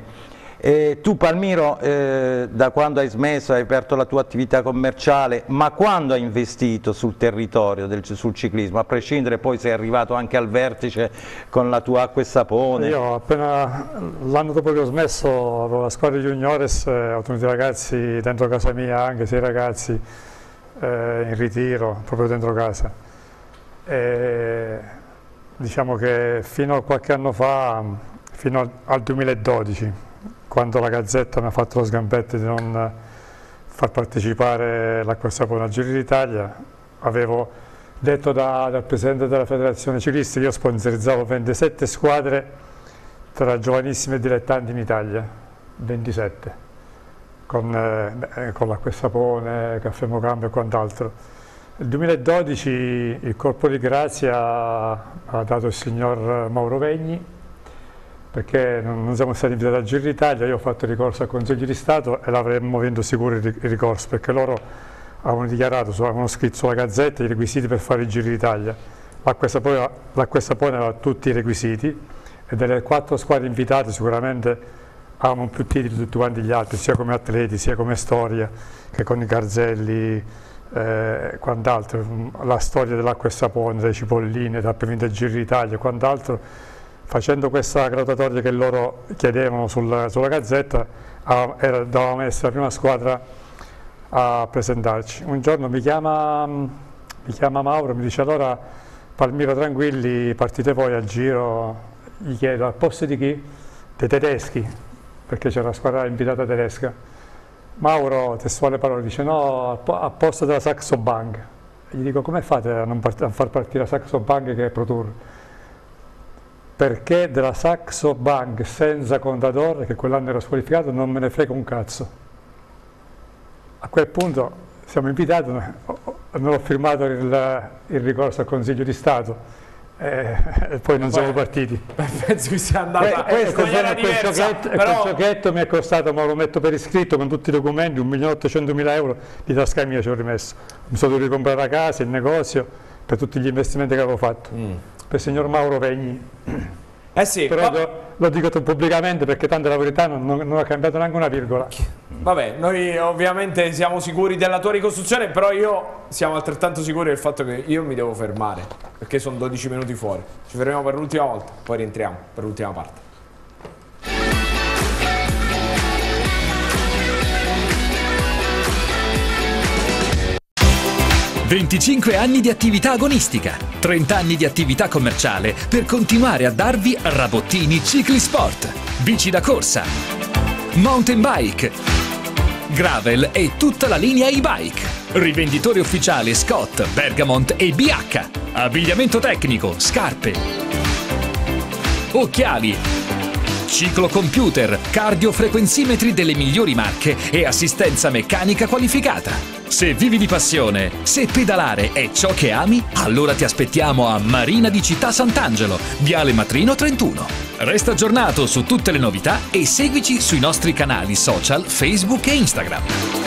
eh, tu Palmiro eh, da quando hai smesso, hai aperto la tua attività commerciale, ma quando hai investito sul territorio, del, sul ciclismo, a prescindere poi sei arrivato anche al vertice con la tua acqua e sapone? Io appena l'anno dopo che ho smesso avevo la squadra juniores, eh, ho tenuto i ragazzi dentro casa mia, anche sei ragazzi eh, in ritiro, proprio dentro casa. E, diciamo che fino a qualche anno fa, fino al 2012, quando la Gazzetta mi ha fatto lo sgambetto di non far partecipare l'acqua sapone al Giro d'Italia, avevo detto da, dal Presidente della Federazione Ciclisti che io sponsorizzavo 27 squadre tra giovanissimi e dilettanti in Italia, 27, con, eh, con l'acqua sapone, caffè Mocambo e quant'altro. Nel 2012 il Corpo di Grazia ha dato il signor Mauro Vegni perché non siamo stati invitati al Giro d'Italia, io ho fatto ricorso al Consiglio di Stato e l'avremmo vinto sicuro il ricorso, perché loro avevano dichiarato, avevano scritto sulla gazzetta i requisiti per fare il Giro d'Italia. L'acqua sapone aveva tutti i requisiti e delle quattro squadre invitate sicuramente avevano più titoli di tutti quanti gli altri, sia come atleti, sia come storia, che con i Garzelli e eh, quant'altro, la storia dell'acqua e sapone, delle cipolline, da Giro d'Italia e quant'altro facendo questa graduatoria che loro chiedevano sul, sulla gazzetta, ah, era, dovevamo essere la prima squadra a presentarci. Un giorno mi chiama, mi chiama Mauro, mi dice allora Palmiro tranquilli, partite voi al giro, gli chiedo al posto di chi? Dei tedeschi, perché c'era la squadra invitata tedesca. Mauro, testuale parole, dice no, a posto della Saxo Bank. Gli dico come fate a, part a far partire la Saxo Bank che è Pro Tour? Perché della Saxo Bank senza Contador, che quell'anno era squalificato, non me ne frega un cazzo. A quel punto siamo invitati, non ho firmato il, il ricorso al Consiglio di Stato eh, e poi non Beh, siamo partiti. Penso che sia andata que questo, quel, diversa, giochetto, però... giochetto mi è costato, ma lo metto per iscritto con tutti i documenti, 1.800.000 euro di tasca mia ci ho rimesso. Mi sono dovuto comprare la casa, il negozio, per tutti gli investimenti che avevo fatto. Mm per il signor Mauro Vegni. Eh sì, Però lo, lo dico pubblicamente perché tanto la verità non, non, ha cambiato neanche una virgola. Vabbè, noi ovviamente siamo sicuri della tua ricostruzione, però io siamo altrettanto sicuri del fatto che io mi devo fermare, perché sono 12 minuti fuori. Ci fermiamo per l'ultima volta, poi rientriamo per l'ultima parte. 25 anni di attività agonistica, 30 anni di attività commerciale per continuare a darvi Rabottini Cicli Sport, bici da corsa, mountain bike, gravel e tutta la linea e-bike. Rivenditore ufficiale Scott, Bergamont e BH. Abbigliamento tecnico, scarpe, occhiali, ciclocomputer, cardiofrequenzimetri delle migliori marche e assistenza meccanica qualificata. Se vivi di passione, se pedalare è ciò che ami, allora ti aspettiamo a Marina di Città Sant'Angelo, Viale Matrino 31. Resta aggiornato su tutte le novità e seguici sui nostri canali social Facebook e Instagram.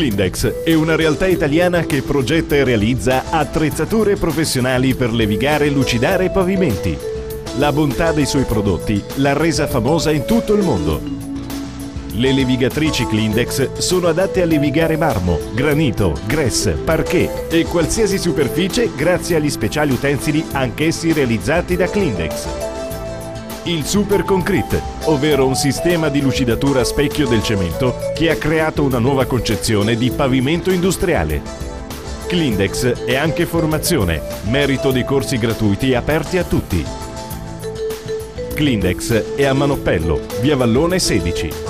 Clindex è una realtà italiana che progetta e realizza attrezzature professionali per levigare, lucidare e pavimenti. La bontà dei suoi prodotti l'ha resa famosa in tutto il mondo. Le levigatrici Clindex sono adatte a levigare marmo, granito, gress, parquet e qualsiasi superficie grazie agli speciali utensili anch'essi realizzati da Clindex. Il Super Concrete, ovvero un sistema di lucidatura a specchio del cemento che ha creato una nuova concezione di pavimento industriale. Clindex è anche formazione, merito dei corsi gratuiti aperti a tutti. Clindex è a Manoppello, via Vallone 16.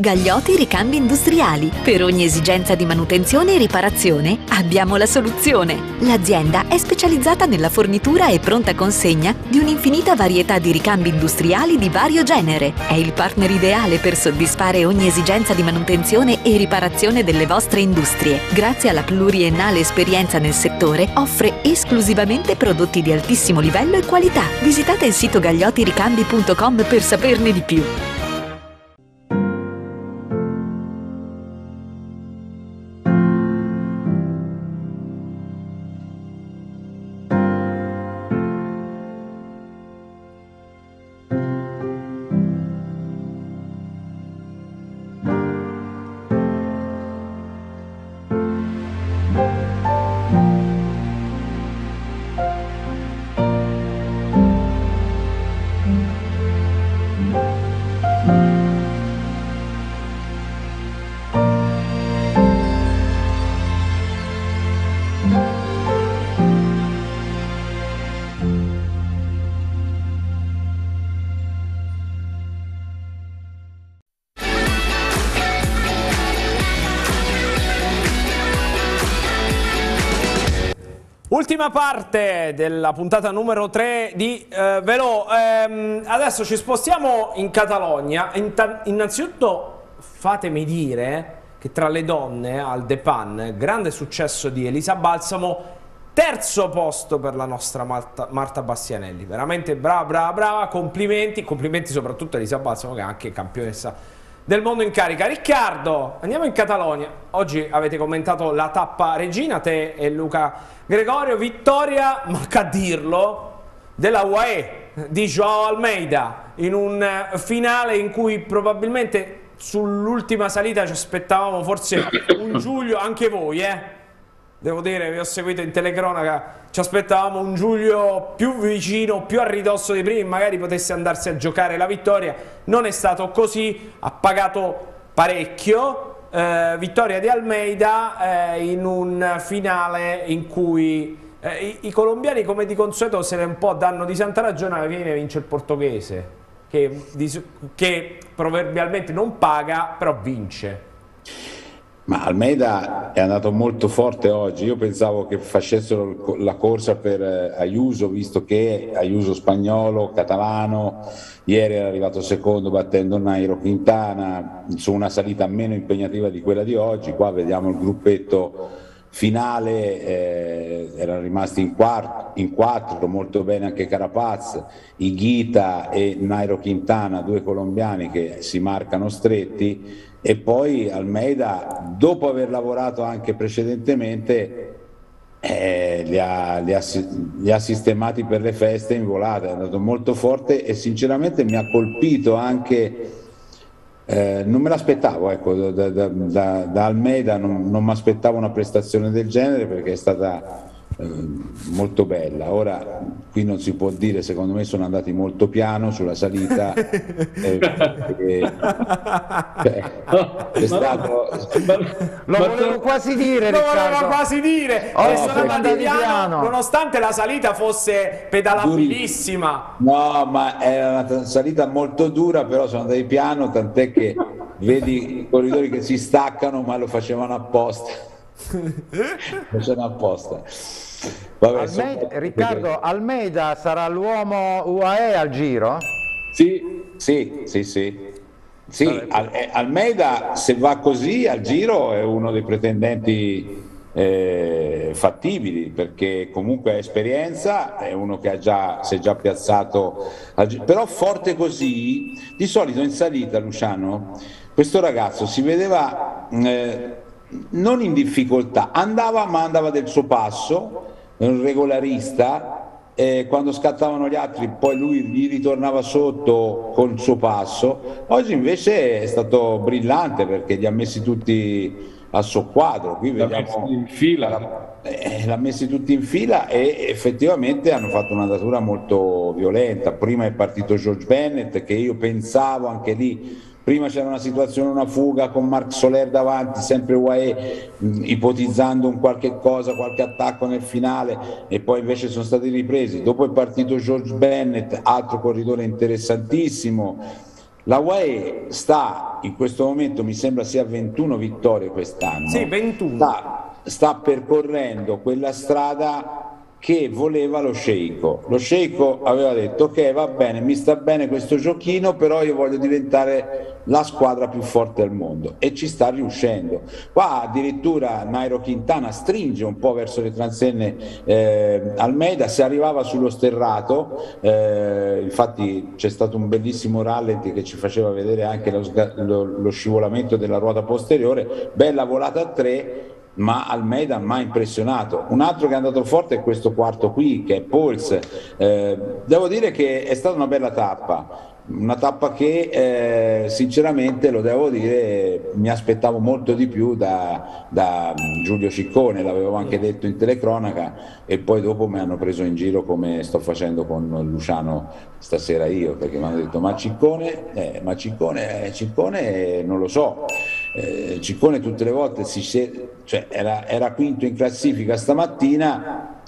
Gagliotti Ricambi Industriali. Per ogni esigenza di manutenzione e riparazione abbiamo la soluzione. L'azienda è specializzata nella fornitura e pronta consegna di un'infinita varietà di ricambi industriali di vario genere. È il partner ideale per soddisfare ogni esigenza di manutenzione e riparazione delle vostre industrie. Grazie alla pluriennale esperienza nel settore, offre esclusivamente prodotti di altissimo livello e qualità. Visitate il sito gagliottiricambi.com per saperne di più. Ultima parte della puntata numero 3 di eh, Velo. Ehm, adesso ci spostiamo in Catalogna. Inta innanzitutto fatemi dire che tra le donne al Depan, grande successo di Elisa Balsamo, terzo posto per la nostra Marta, Marta Bastianelli. Veramente brava, brava, brava. Complimenti, complimenti soprattutto a Elisa Balsamo che è anche campionessa del mondo in carica. Riccardo, andiamo in Catalogna. Oggi avete commentato la tappa regina, te e Luca Gregorio. Vittoria, manca a dirlo, della UAE di Joao Almeida in un finale in cui probabilmente sull'ultima salita ci aspettavamo forse un Giulio, anche voi, eh? Devo dire, vi ho seguito in telecronaca, ci aspettavamo un Giulio più vicino, più a ridosso dei primi, magari potesse andarsi a giocare la vittoria. Non è stato così, ha pagato parecchio. Eh, vittoria di Almeida eh, in un finale in cui eh, i, i, colombiani, come di consueto, se ne un po' danno di santa ragione, alla fine vince il portoghese, che, che proverbialmente non paga, però vince. Ma Almeida è andato molto forte oggi, io pensavo che facessero la corsa per eh, Ayuso, visto che Ayuso spagnolo, catalano, ieri era arrivato secondo battendo Nairo Quintana, su una salita meno impegnativa di quella di oggi, qua vediamo il gruppetto finale, eh, erano rimasti in, quarto, in quattro, molto bene anche Carapaz, Ighita e Nairo Quintana, due colombiani che si marcano stretti e poi Almeida dopo aver lavorato anche precedentemente eh, li, ha, li, ha, li, ha, sistemati per le feste in volata, è andato molto forte e sinceramente mi ha colpito anche, eh, non me l'aspettavo, ecco, da, da, da, da, Almeida non, non mi aspettavo una prestazione del genere perché è stata molto bella. Ora qui non si può dire, secondo me sono andati molto piano sulla salita. eh, eh, è stato... Lo volevo quasi dire, Lo Riccardo. volevo quasi dire. Oh, sono andati piano, piano. nonostante la salita fosse pedalabilissima. No, ma era una salita molto dura, però sono andati piano, tant'è che vedi i corridori che si staccano, ma lo facevano apposta. Lo facevano apposta. Vabbè, Almeida- sono- Riccardo, Almeida sarà l'uomo UAE al giro? Sì, sì, sì, sì. Sì, Al- eh, Almeida se va così al giro è uno dei pretendenti eh, fattibili perché comunque ha esperienza, è uno che ha già, si è già piazzato, però forte così, di solito in salita Luciano, questo ragazzo si vedeva eh, non in difficoltà, andava ma andava del suo passo, un regolarista, e quando scattavano gli altri poi lui gli ritornava sotto col suo passo. Oggi invece è stato brillante perché li ha messi tutti a soqquadro qui L'ha vediamo messi in fila. eh, l'ha messi tutti in fila e effettivamente hanno fatto un'andatura molto violenta. Prima è partito George Bennett che io pensavo anche lì prima c'era una situazione una fuga con Marc Soler davanti sempre UAE ipotizzando un qualche cosa qualche attacco nel finale e poi invece sono stati ripresi. Dopo è partito George Bennett altro corridore interessantissimo. La UAE sta in questo momento mi sembra sia a 21 vittorie quest'anno. Sì, 21. sta, sta percorrendo quella strada che voleva lo sceicco. Lo sceicco aveva detto ok va bene, mi sta bene questo giochino, però io voglio diventare la squadra più forte al mondo e ci sta riuscendo. Qua addirittura Nairo Quintana stringe un po' verso le transenne eh, Almeida, si arrivava sullo sterrato, eh, infatti c'è stato un bellissimo rallenti che ci faceva vedere anche lo, lo- lo scivolamento della ruota posteriore, bella volata a tre ma Almeida mi ha impressionato. Un altro che è andato forte è questo quarto qui, che è Pauls. Eh, devo dire che è stata una bella tappa. Una tappa che eh, sinceramente lo devo dire mi aspettavo molto di più da, da Giulio Ciccone, l'avevo anche detto in telecronaca e poi dopo mi hanno preso in giro come sto facendo con Luciano stasera io perché mi hanno detto ma Ciccone, eh, ma Ciccone, eh, Ciccone non lo so, eh, Ciccone tutte le volte si cioè era, era quinto in classifica stamattina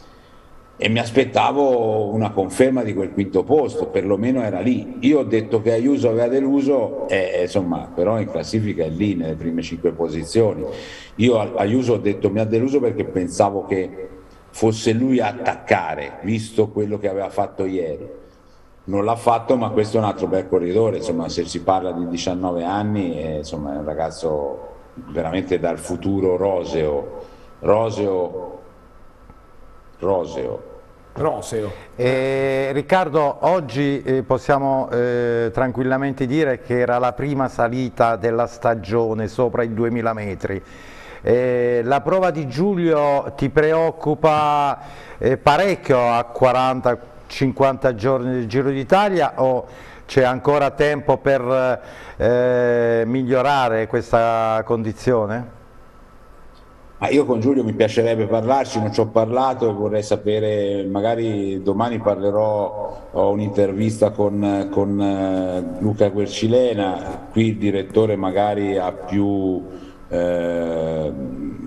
e mi aspettavo una conferma di quel quinto posto, perlomeno era lì. Io ho detto che Ayuso aveva deluso, eh, insomma, però in classifica è lì nelle prime cinque posizioni. Io a Ayuso ho detto mi ha deluso perché pensavo che fosse lui a attaccare, visto quello che aveva fatto ieri. Non l'ha fatto, ma questo è un altro bel corridore, insomma, se si parla di 19 anni, eh, insomma, è un ragazzo veramente dal futuro roseo, roseo, roseo. Roseo. Eh, Riccardo, oggi eh, possiamo eh, tranquillamente dire che era la prima salita della stagione sopra i 2000 metri. Eh, la prova di Giulio ti preoccupa eh, parecchio a 40-50 giorni del Giro d'Italia o c'è ancora tempo per migliorare questa condizione? Ma io con Giulio mi piacerebbe parlarci, non ci ho parlato e vorrei sapere, magari domani parlerò, ho un'intervista con, con eh, Luca Quercilena, qui il direttore magari ha più eh,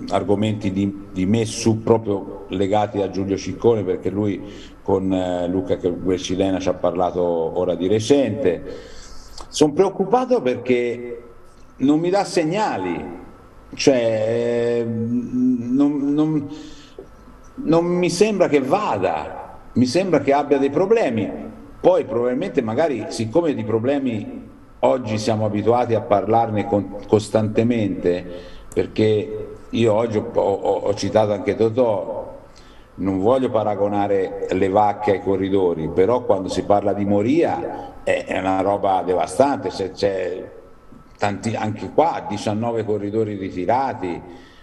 argomenti di, di me su proprio legati a Giulio Ciccone perché lui con eh, Luca Quercilena ci ha parlato ora di recente. Sono preoccupato perché non mi dà segnali, cioè non, non- non mi sembra che vada, mi sembra che abbia dei problemi. Poi probabilmente magari siccome di problemi oggi siamo abituati a parlarne con- costantemente, perché io oggi ho, ho- ho citato anche Totò, non voglio paragonare le vacche ai corridori, però quando si parla di Moria è, è una roba devastante, se c'è tanti, anche qua 19 corridori ritirati,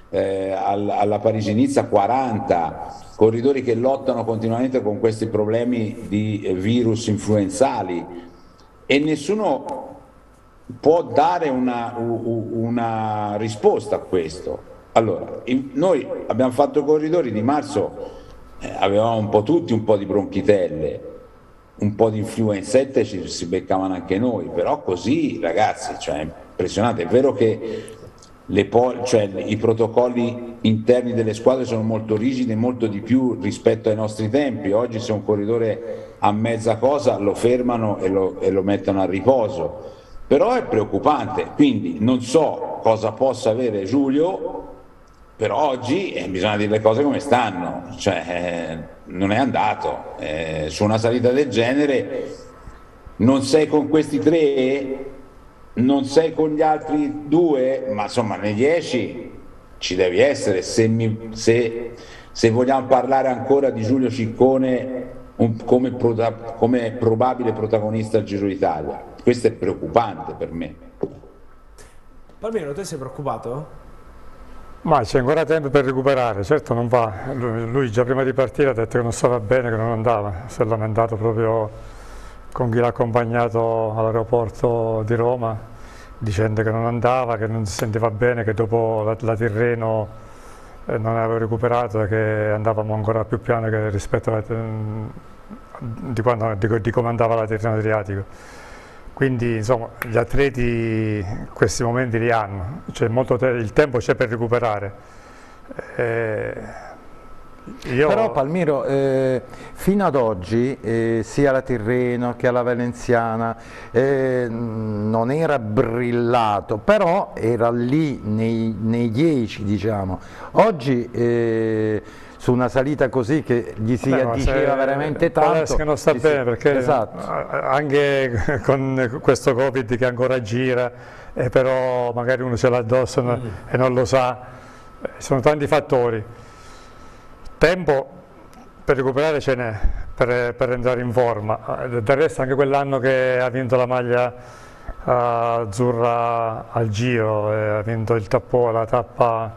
eh, al- alla Parigi-Nizza 40, corridori che lottano continuamente con questi problemi di virus influenzali e nessuno può dare una, una risposta a questo. Allora, noi abbiamo fatto corridori di marzo eh, avevamo un po' tutti un po' di bronchitelle, un po' di influenzette ci si beccavano anche noi, però così ragazzi, cioè, impressionante, è vero che po- cioè, i protocolli interni delle squadre sono molto rigidi, molto di più rispetto ai nostri tempi, oggi se un corridore ha mezza cosa lo fermano e lo, e lo mettono a riposo, però è preoccupante, quindi non so cosa possa avere Giulio, però oggi eh, bisogna dire le cose come stanno, cioè, eh, non è andato, eh, su una salita del genere non sei con questi tre, non sei con gli altri due, ma insomma nei dieci ci devi essere, se, mi, se, se vogliamo parlare ancora di Giulio Ciccone un, come, prota, come probabile protagonista al Giro d'Italia. Questo è preoccupante per me. Palmiro, te sei preoccupato? Ma c'è ancora tempo per recuperare, certo non va, lui, lui, già prima di partire ha detto che non stava bene, che non andava, si è lamentato proprio con chi l'ha accompagnato all'aeroporto di Roma dicendo che non andava, che non si sentiva bene, che dopo la, la Tirreno eh, non aveva recuperato e che andavamo ancora più piano rispetto a, di, quando, di, di come andava la Tirreno Adriatico. Quindi insomma gli atleti questi momenti li hanno, cioè te il tempo c'è per recuperare. Eh, io... Però Palmiro, eh, fino ad oggi eh, sia la Tirreno che la Valenziana eh, non era brillato, però era lì nei, nei dieci diciamo. Oggi eh, su una salita così che gli si Beh, addiceva veramente tanto. che non sta bene si... perché esatto. anche con questo Covid che ancora gira e però magari uno ce l'ha addosso mm. e non lo sa, eh, sono tanti fattori. Tempo per recuperare ce n'è, per, per, entrare in forma. Eh, del resto anche quell'anno che ha vinto la maglia uh, azzurra al giro, ha vinto il tappo, la tappa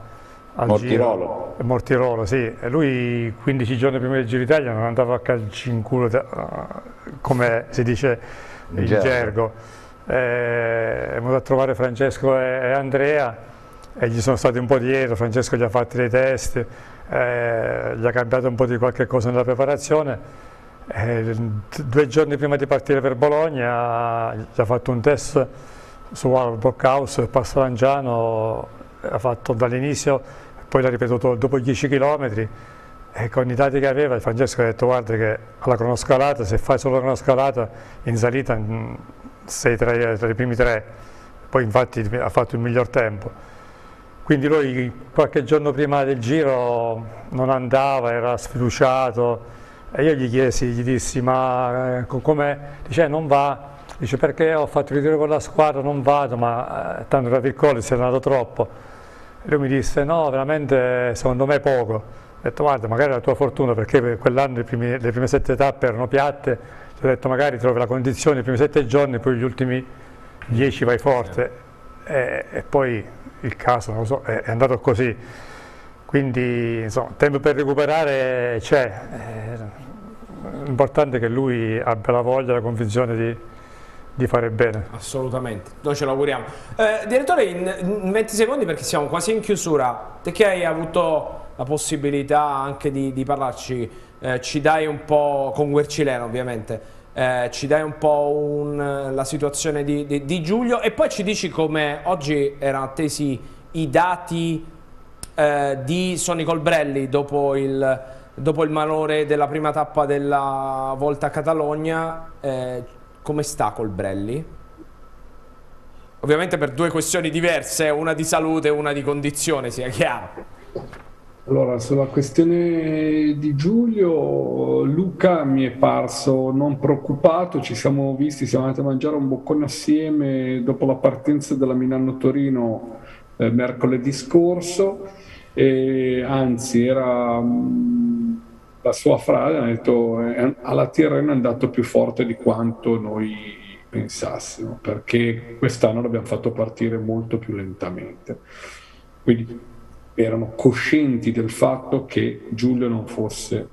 al Mortirolo. Giro, Mortirolo, sì. E lui 15 giorni prima del Giro d'Italia non andava a calci in culo, come si dice in gergo. gergo. Eh, è venuto a trovare Francesco e, Andrea e gli sono stati un po' dietro, Francesco gli ha fatto dei test, eh, gli ha cambiato un po' di qualche cosa nella preparazione. Eh, due giorni prima di partire per Bologna gli ha fatto un test su Blockhouse, Passalangiano, ha fatto dall'inizio poi l'ha ripetuto dopo 10 km e con i dati che aveva Francesco ha detto guarda che alla cronoscalata se fai solo la cronoscalata in salita mm, sei tra, tra i primi tre. Poi infatti ha fatto il miglior tempo quindi lui qualche giorno prima del giro non andava, era sfiduciato e io gli chiesi, gli dissi ma eh, come, dice non va, dice perché ho fatto il ritiro con la squadra, non vado ma eh, tanto era piccolo, si è andato troppo. Lui mi disse no, veramente secondo me poco. Ho detto guarda, magari è la tua fortuna perché quell'anno le prime sette tappe erano piatte, ti ho detto magari trovi la condizione i primi sette giorni, poi gli ultimi dieci vai forte. E, e poi il caso, non lo so, è, è andato così. Quindi insomma, tempo per recuperare c'è, l'importante è che lui abbia la voglia, la convinzione di, di fare bene. Assolutamente, noi ce lo auguriamo. Eh, direttore, in, in 20 secondi perché siamo quasi in chiusura, te che hai avuto la possibilità anche di, di parlarci, eh, ci dai un po', con Guercileno ovviamente, eh, ci dai un po' un, la situazione di, di, di, Giulio e poi ci dici come oggi erano attesi i dati eh, di Sonny Colbrelli dopo il, dopo il malore della prima tappa della Volta a Catalogna, eh, come sta Colbrelli? Ovviamente per due questioni diverse, una di salute e una di condizione, sia chiaro. Allora, sulla questione di Giulio, Luca mi è parso non preoccupato, ci siamo visti, siamo andati a mangiare un boccone assieme dopo la partenza della Milano-Torino eh, mercoledì scorso, e anzi era... Mm, la sua frase ha detto alla Tirreno è andato più forte di quanto noi pensassimo, perché quest'anno l'abbiamo fatto partire molto più lentamente. Quindi erano coscienti del fatto che Giulio non fosse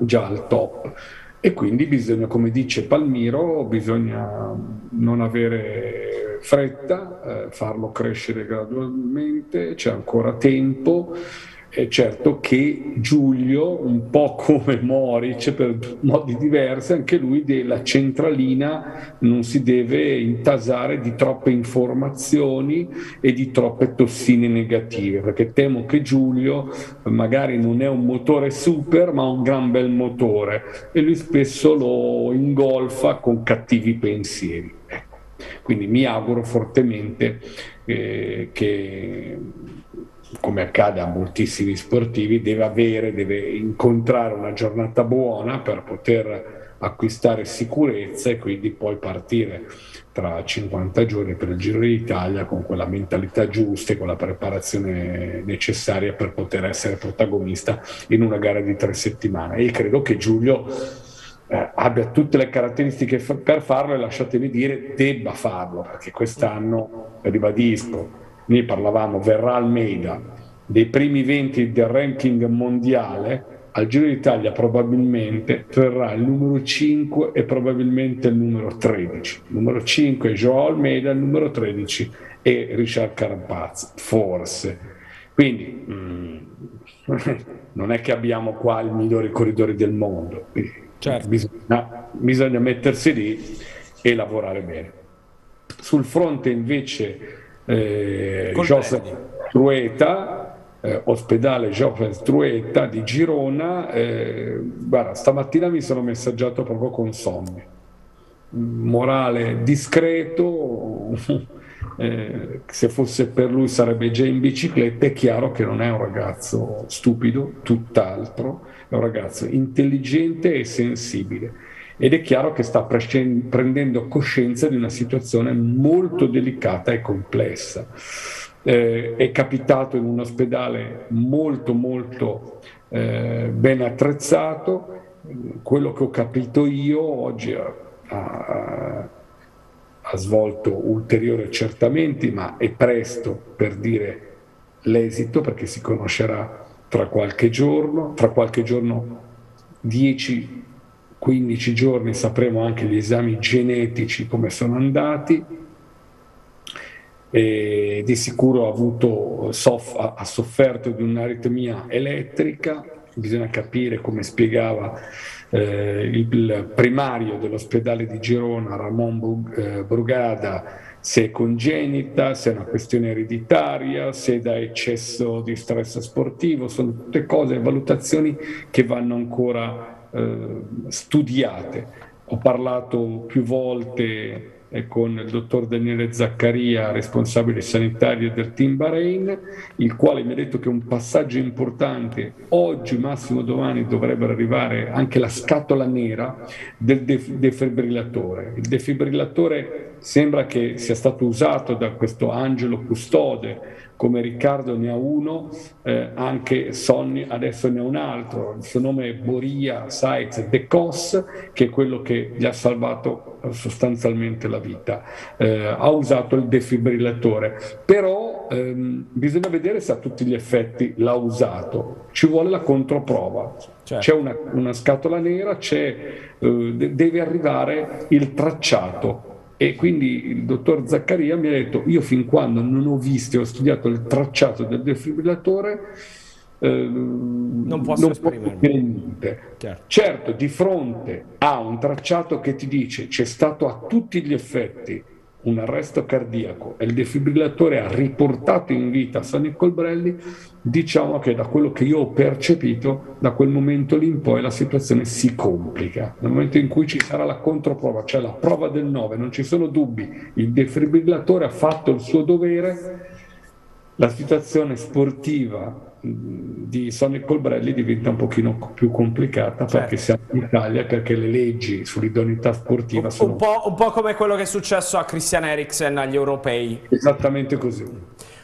già al top. E quindi bisogna, come dice Palmiro, bisogna non avere fretta, eh, farlo crescere gradualmente, c'è ancora tempo È certo che Giulio, un po' come Moric per modi diversi, anche lui della centralina non si deve intasare di troppe informazioni e di troppe tossine negative, perché temo che Giulio magari non è un motore super, ma un gran bel motore e lui spesso lo ingolfa con cattivi pensieri. Ecco. Quindi mi auguro fortemente eh, che come accade a moltissimi sportivi, deve avere, deve incontrare una giornata buona per poter acquistare sicurezza e quindi poi partire tra 50 giorni per il Giro d'Italia con quella mentalità giusta e con la preparazione necessaria per poter essere protagonista in una gara di tre settimane. E credo che Giulio eh, abbia tutte le caratteristiche f- per farlo e lasciatemi dire debba farlo perché quest'anno, ribadisco, noi parlavamo, verrà Almeida, dei primi 20 del ranking mondiale, al Giro d'Italia probabilmente verrà il numero 5 e probabilmente il numero 13. Il numero 5 è Joao Almeida, il numero 13 è Richard Carapaz, forse. Quindi mm, non è che abbiamo qua i migliori corridori del mondo, certo. bisogna, bisogna mettersi lì e lavorare bene. Sul fronte invece eh, Joseph Trueta, eh, ospedale Joseph Trueta di Girona. Eh, guarda, stamattina mi sono messaggiato proprio con sonno. Morale discreto, eh, se fosse per lui sarebbe già in bicicletta, è chiaro che non è un ragazzo stupido, tutt'altro, è un ragazzo intelligente e sensibile ed è chiaro che sta prendendo coscienza di una situazione molto delicata e complessa. Eh, è capitato in un ospedale molto molto eh, ben attrezzato, quello che ho capito io oggi ha, ha, ha svolto ulteriori accertamenti, ma è presto per dire l'esito perché si conoscerà tra qualche giorno, tra qualche giorno 10 15 giorni sapremo anche gli esami genetici come sono andati. E di sicuro ha, avuto, soff- ha sofferto di un'aritmia elettrica, bisogna capire come spiegava eh, il primario dell'ospedale di Girona, Ramon eh, Brugada, se è congenita, se è una questione ereditaria, se da eccesso di stress sportivo, sono tutte cose, valutazioni che vanno ancora eh, studiate. Ho parlato più volte eh, con il dottor Daniele Zaccaria, responsabile sanitario del team Bahrain, il quale mi ha detto che un passaggio importante, oggi, massimo domani, dovrebbero arrivare anche la scatola nera del def- defibrillatore. Il defibrillatore sembra che sia stato usato da questo angelo custode come Riccardo ne ha uno, eh, anche Sonny adesso ne ha un altro, il suo nome è Boria Saez De Cos, che è quello che gli ha salvato eh, sostanzialmente la vita. Eh, ha usato il defibrillatore, però ehm, bisogna vedere se a tutti gli effetti l'ha usato, ci vuole la controprova. Certo. C'è una, una, scatola nera, eh, deve arrivare il tracciato e quindi il dottor Zaccaria mi ha detto, io fin quando non ho visto e ho studiato il tracciato del defibrillatore, eh, non posso non esprimermi. niente. Certo. certo, di fronte a un tracciato che ti dice c'è stato a tutti gli effetti un arresto cardiaco e il defibrillatore ha riportato in vita Sonny Colbrelli, diciamo che da quello che io ho percepito, da quel momento lì in poi la situazione si complica. Nel momento in cui ci sarà la controprova, cioè la prova del 9, non ci sono dubbi, il defibrillatore ha fatto il suo dovere, la situazione sportiva di Sonny Colbrelli diventa un pochino più complicata certo. perché siamo in Italia perché le leggi sull'idoneità sportiva sono un po', un po' come quello che è successo a Christian Eriksen agli europei. Esattamente così.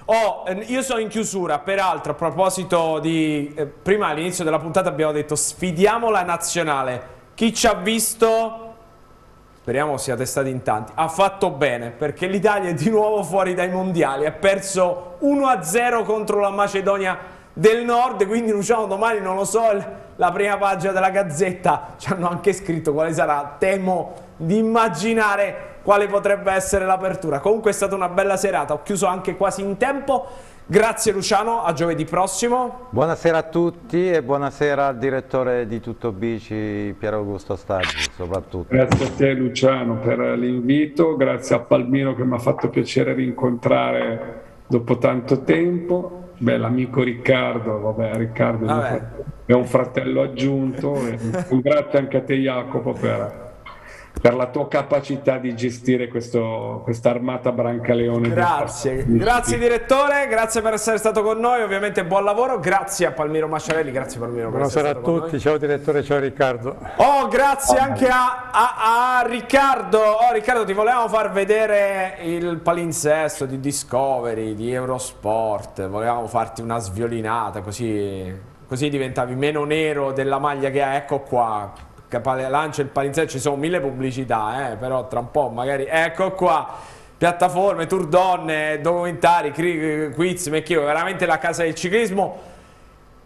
Oh, io sono in chiusura, peraltro a proposito di... Eh, prima all'inizio della puntata abbiamo detto sfidiamo la nazionale. Chi ci ha visto, speriamo siate stati in tanti, ha fatto bene perché l'Italia è di nuovo fuori dai mondiali, ha perso 1-0 contro la Macedonia del nord, quindi Luciano domani non lo so, la prima pagina della Gazzetta ci hanno anche scritto quale sarà, temo di immaginare quale potrebbe essere l'apertura. Comunque è stata una bella serata, ho chiuso anche quasi in tempo. Grazie Luciano, a giovedì prossimo. Buonasera a tutti e buonasera al direttore di Tutto Bici Piero Augusto Staggi soprattutto. Grazie a te Luciano per l'invito, grazie a Palmiro che mi ha fatto piacere rincontrare dopo tanto tempo. Beh, l'amico Riccardo, vabbè, Riccardo Vabbè. è un fratello aggiunto. e grazie anche a te Jacopo per, per la tua capacità di gestire questo- questa armata Brancaleone. di Grazie, appassionati. grazie direttore, grazie per essere stato con noi, ovviamente buon lavoro, grazie a Palmiro Masciarelli, grazie Palmiro Buonasera a tutti, ciao direttore, ciao Riccardo. Oh, grazie anche a, a- a Riccardo. Oh, Riccardo, ti volevamo far vedere il palinsesto di Discovery, di Eurosport. Volevamo farti una sviolinata, così, così diventavi meno nero della maglia che hai. Ecco qua. Lancia il palinsesto, ci sono mille pubblicità, eh, però tra un po' magari. Ecco qua. Piattaforme, tour donne, documentari, quiz, mecchio, veramente la casa del ciclismo.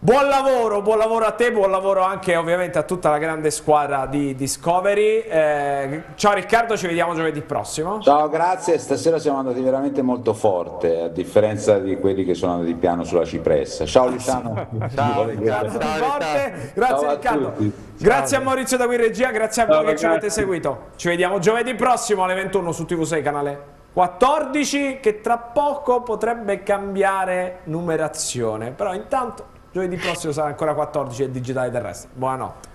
Buon lavoro, buon lavoro a te, buon lavoro anche ovviamente a tutta la grande squadra di Discovery. Eh, ciao Riccardo, ci vediamo giovedì prossimo. Ciao, grazie. Stasera siamo andati veramente molto forte, a differenza di quelli che sono andati piano sulla cipressa. Ciao Luciano. Ciao, Grazie forte, grazie Ciao a Riccardo. tutti. Grazie a Maurizio da qui in regia, grazie a voi Ciao, che ci avete ragazzi. seguito. Ci vediamo giovedì prossimo alle 21 su TV6 canale 14 che tra poco potrebbe cambiare numerazione, però intanto giovedì prossimo sarà ancora 14 e digitale terrestre. Buonanotte.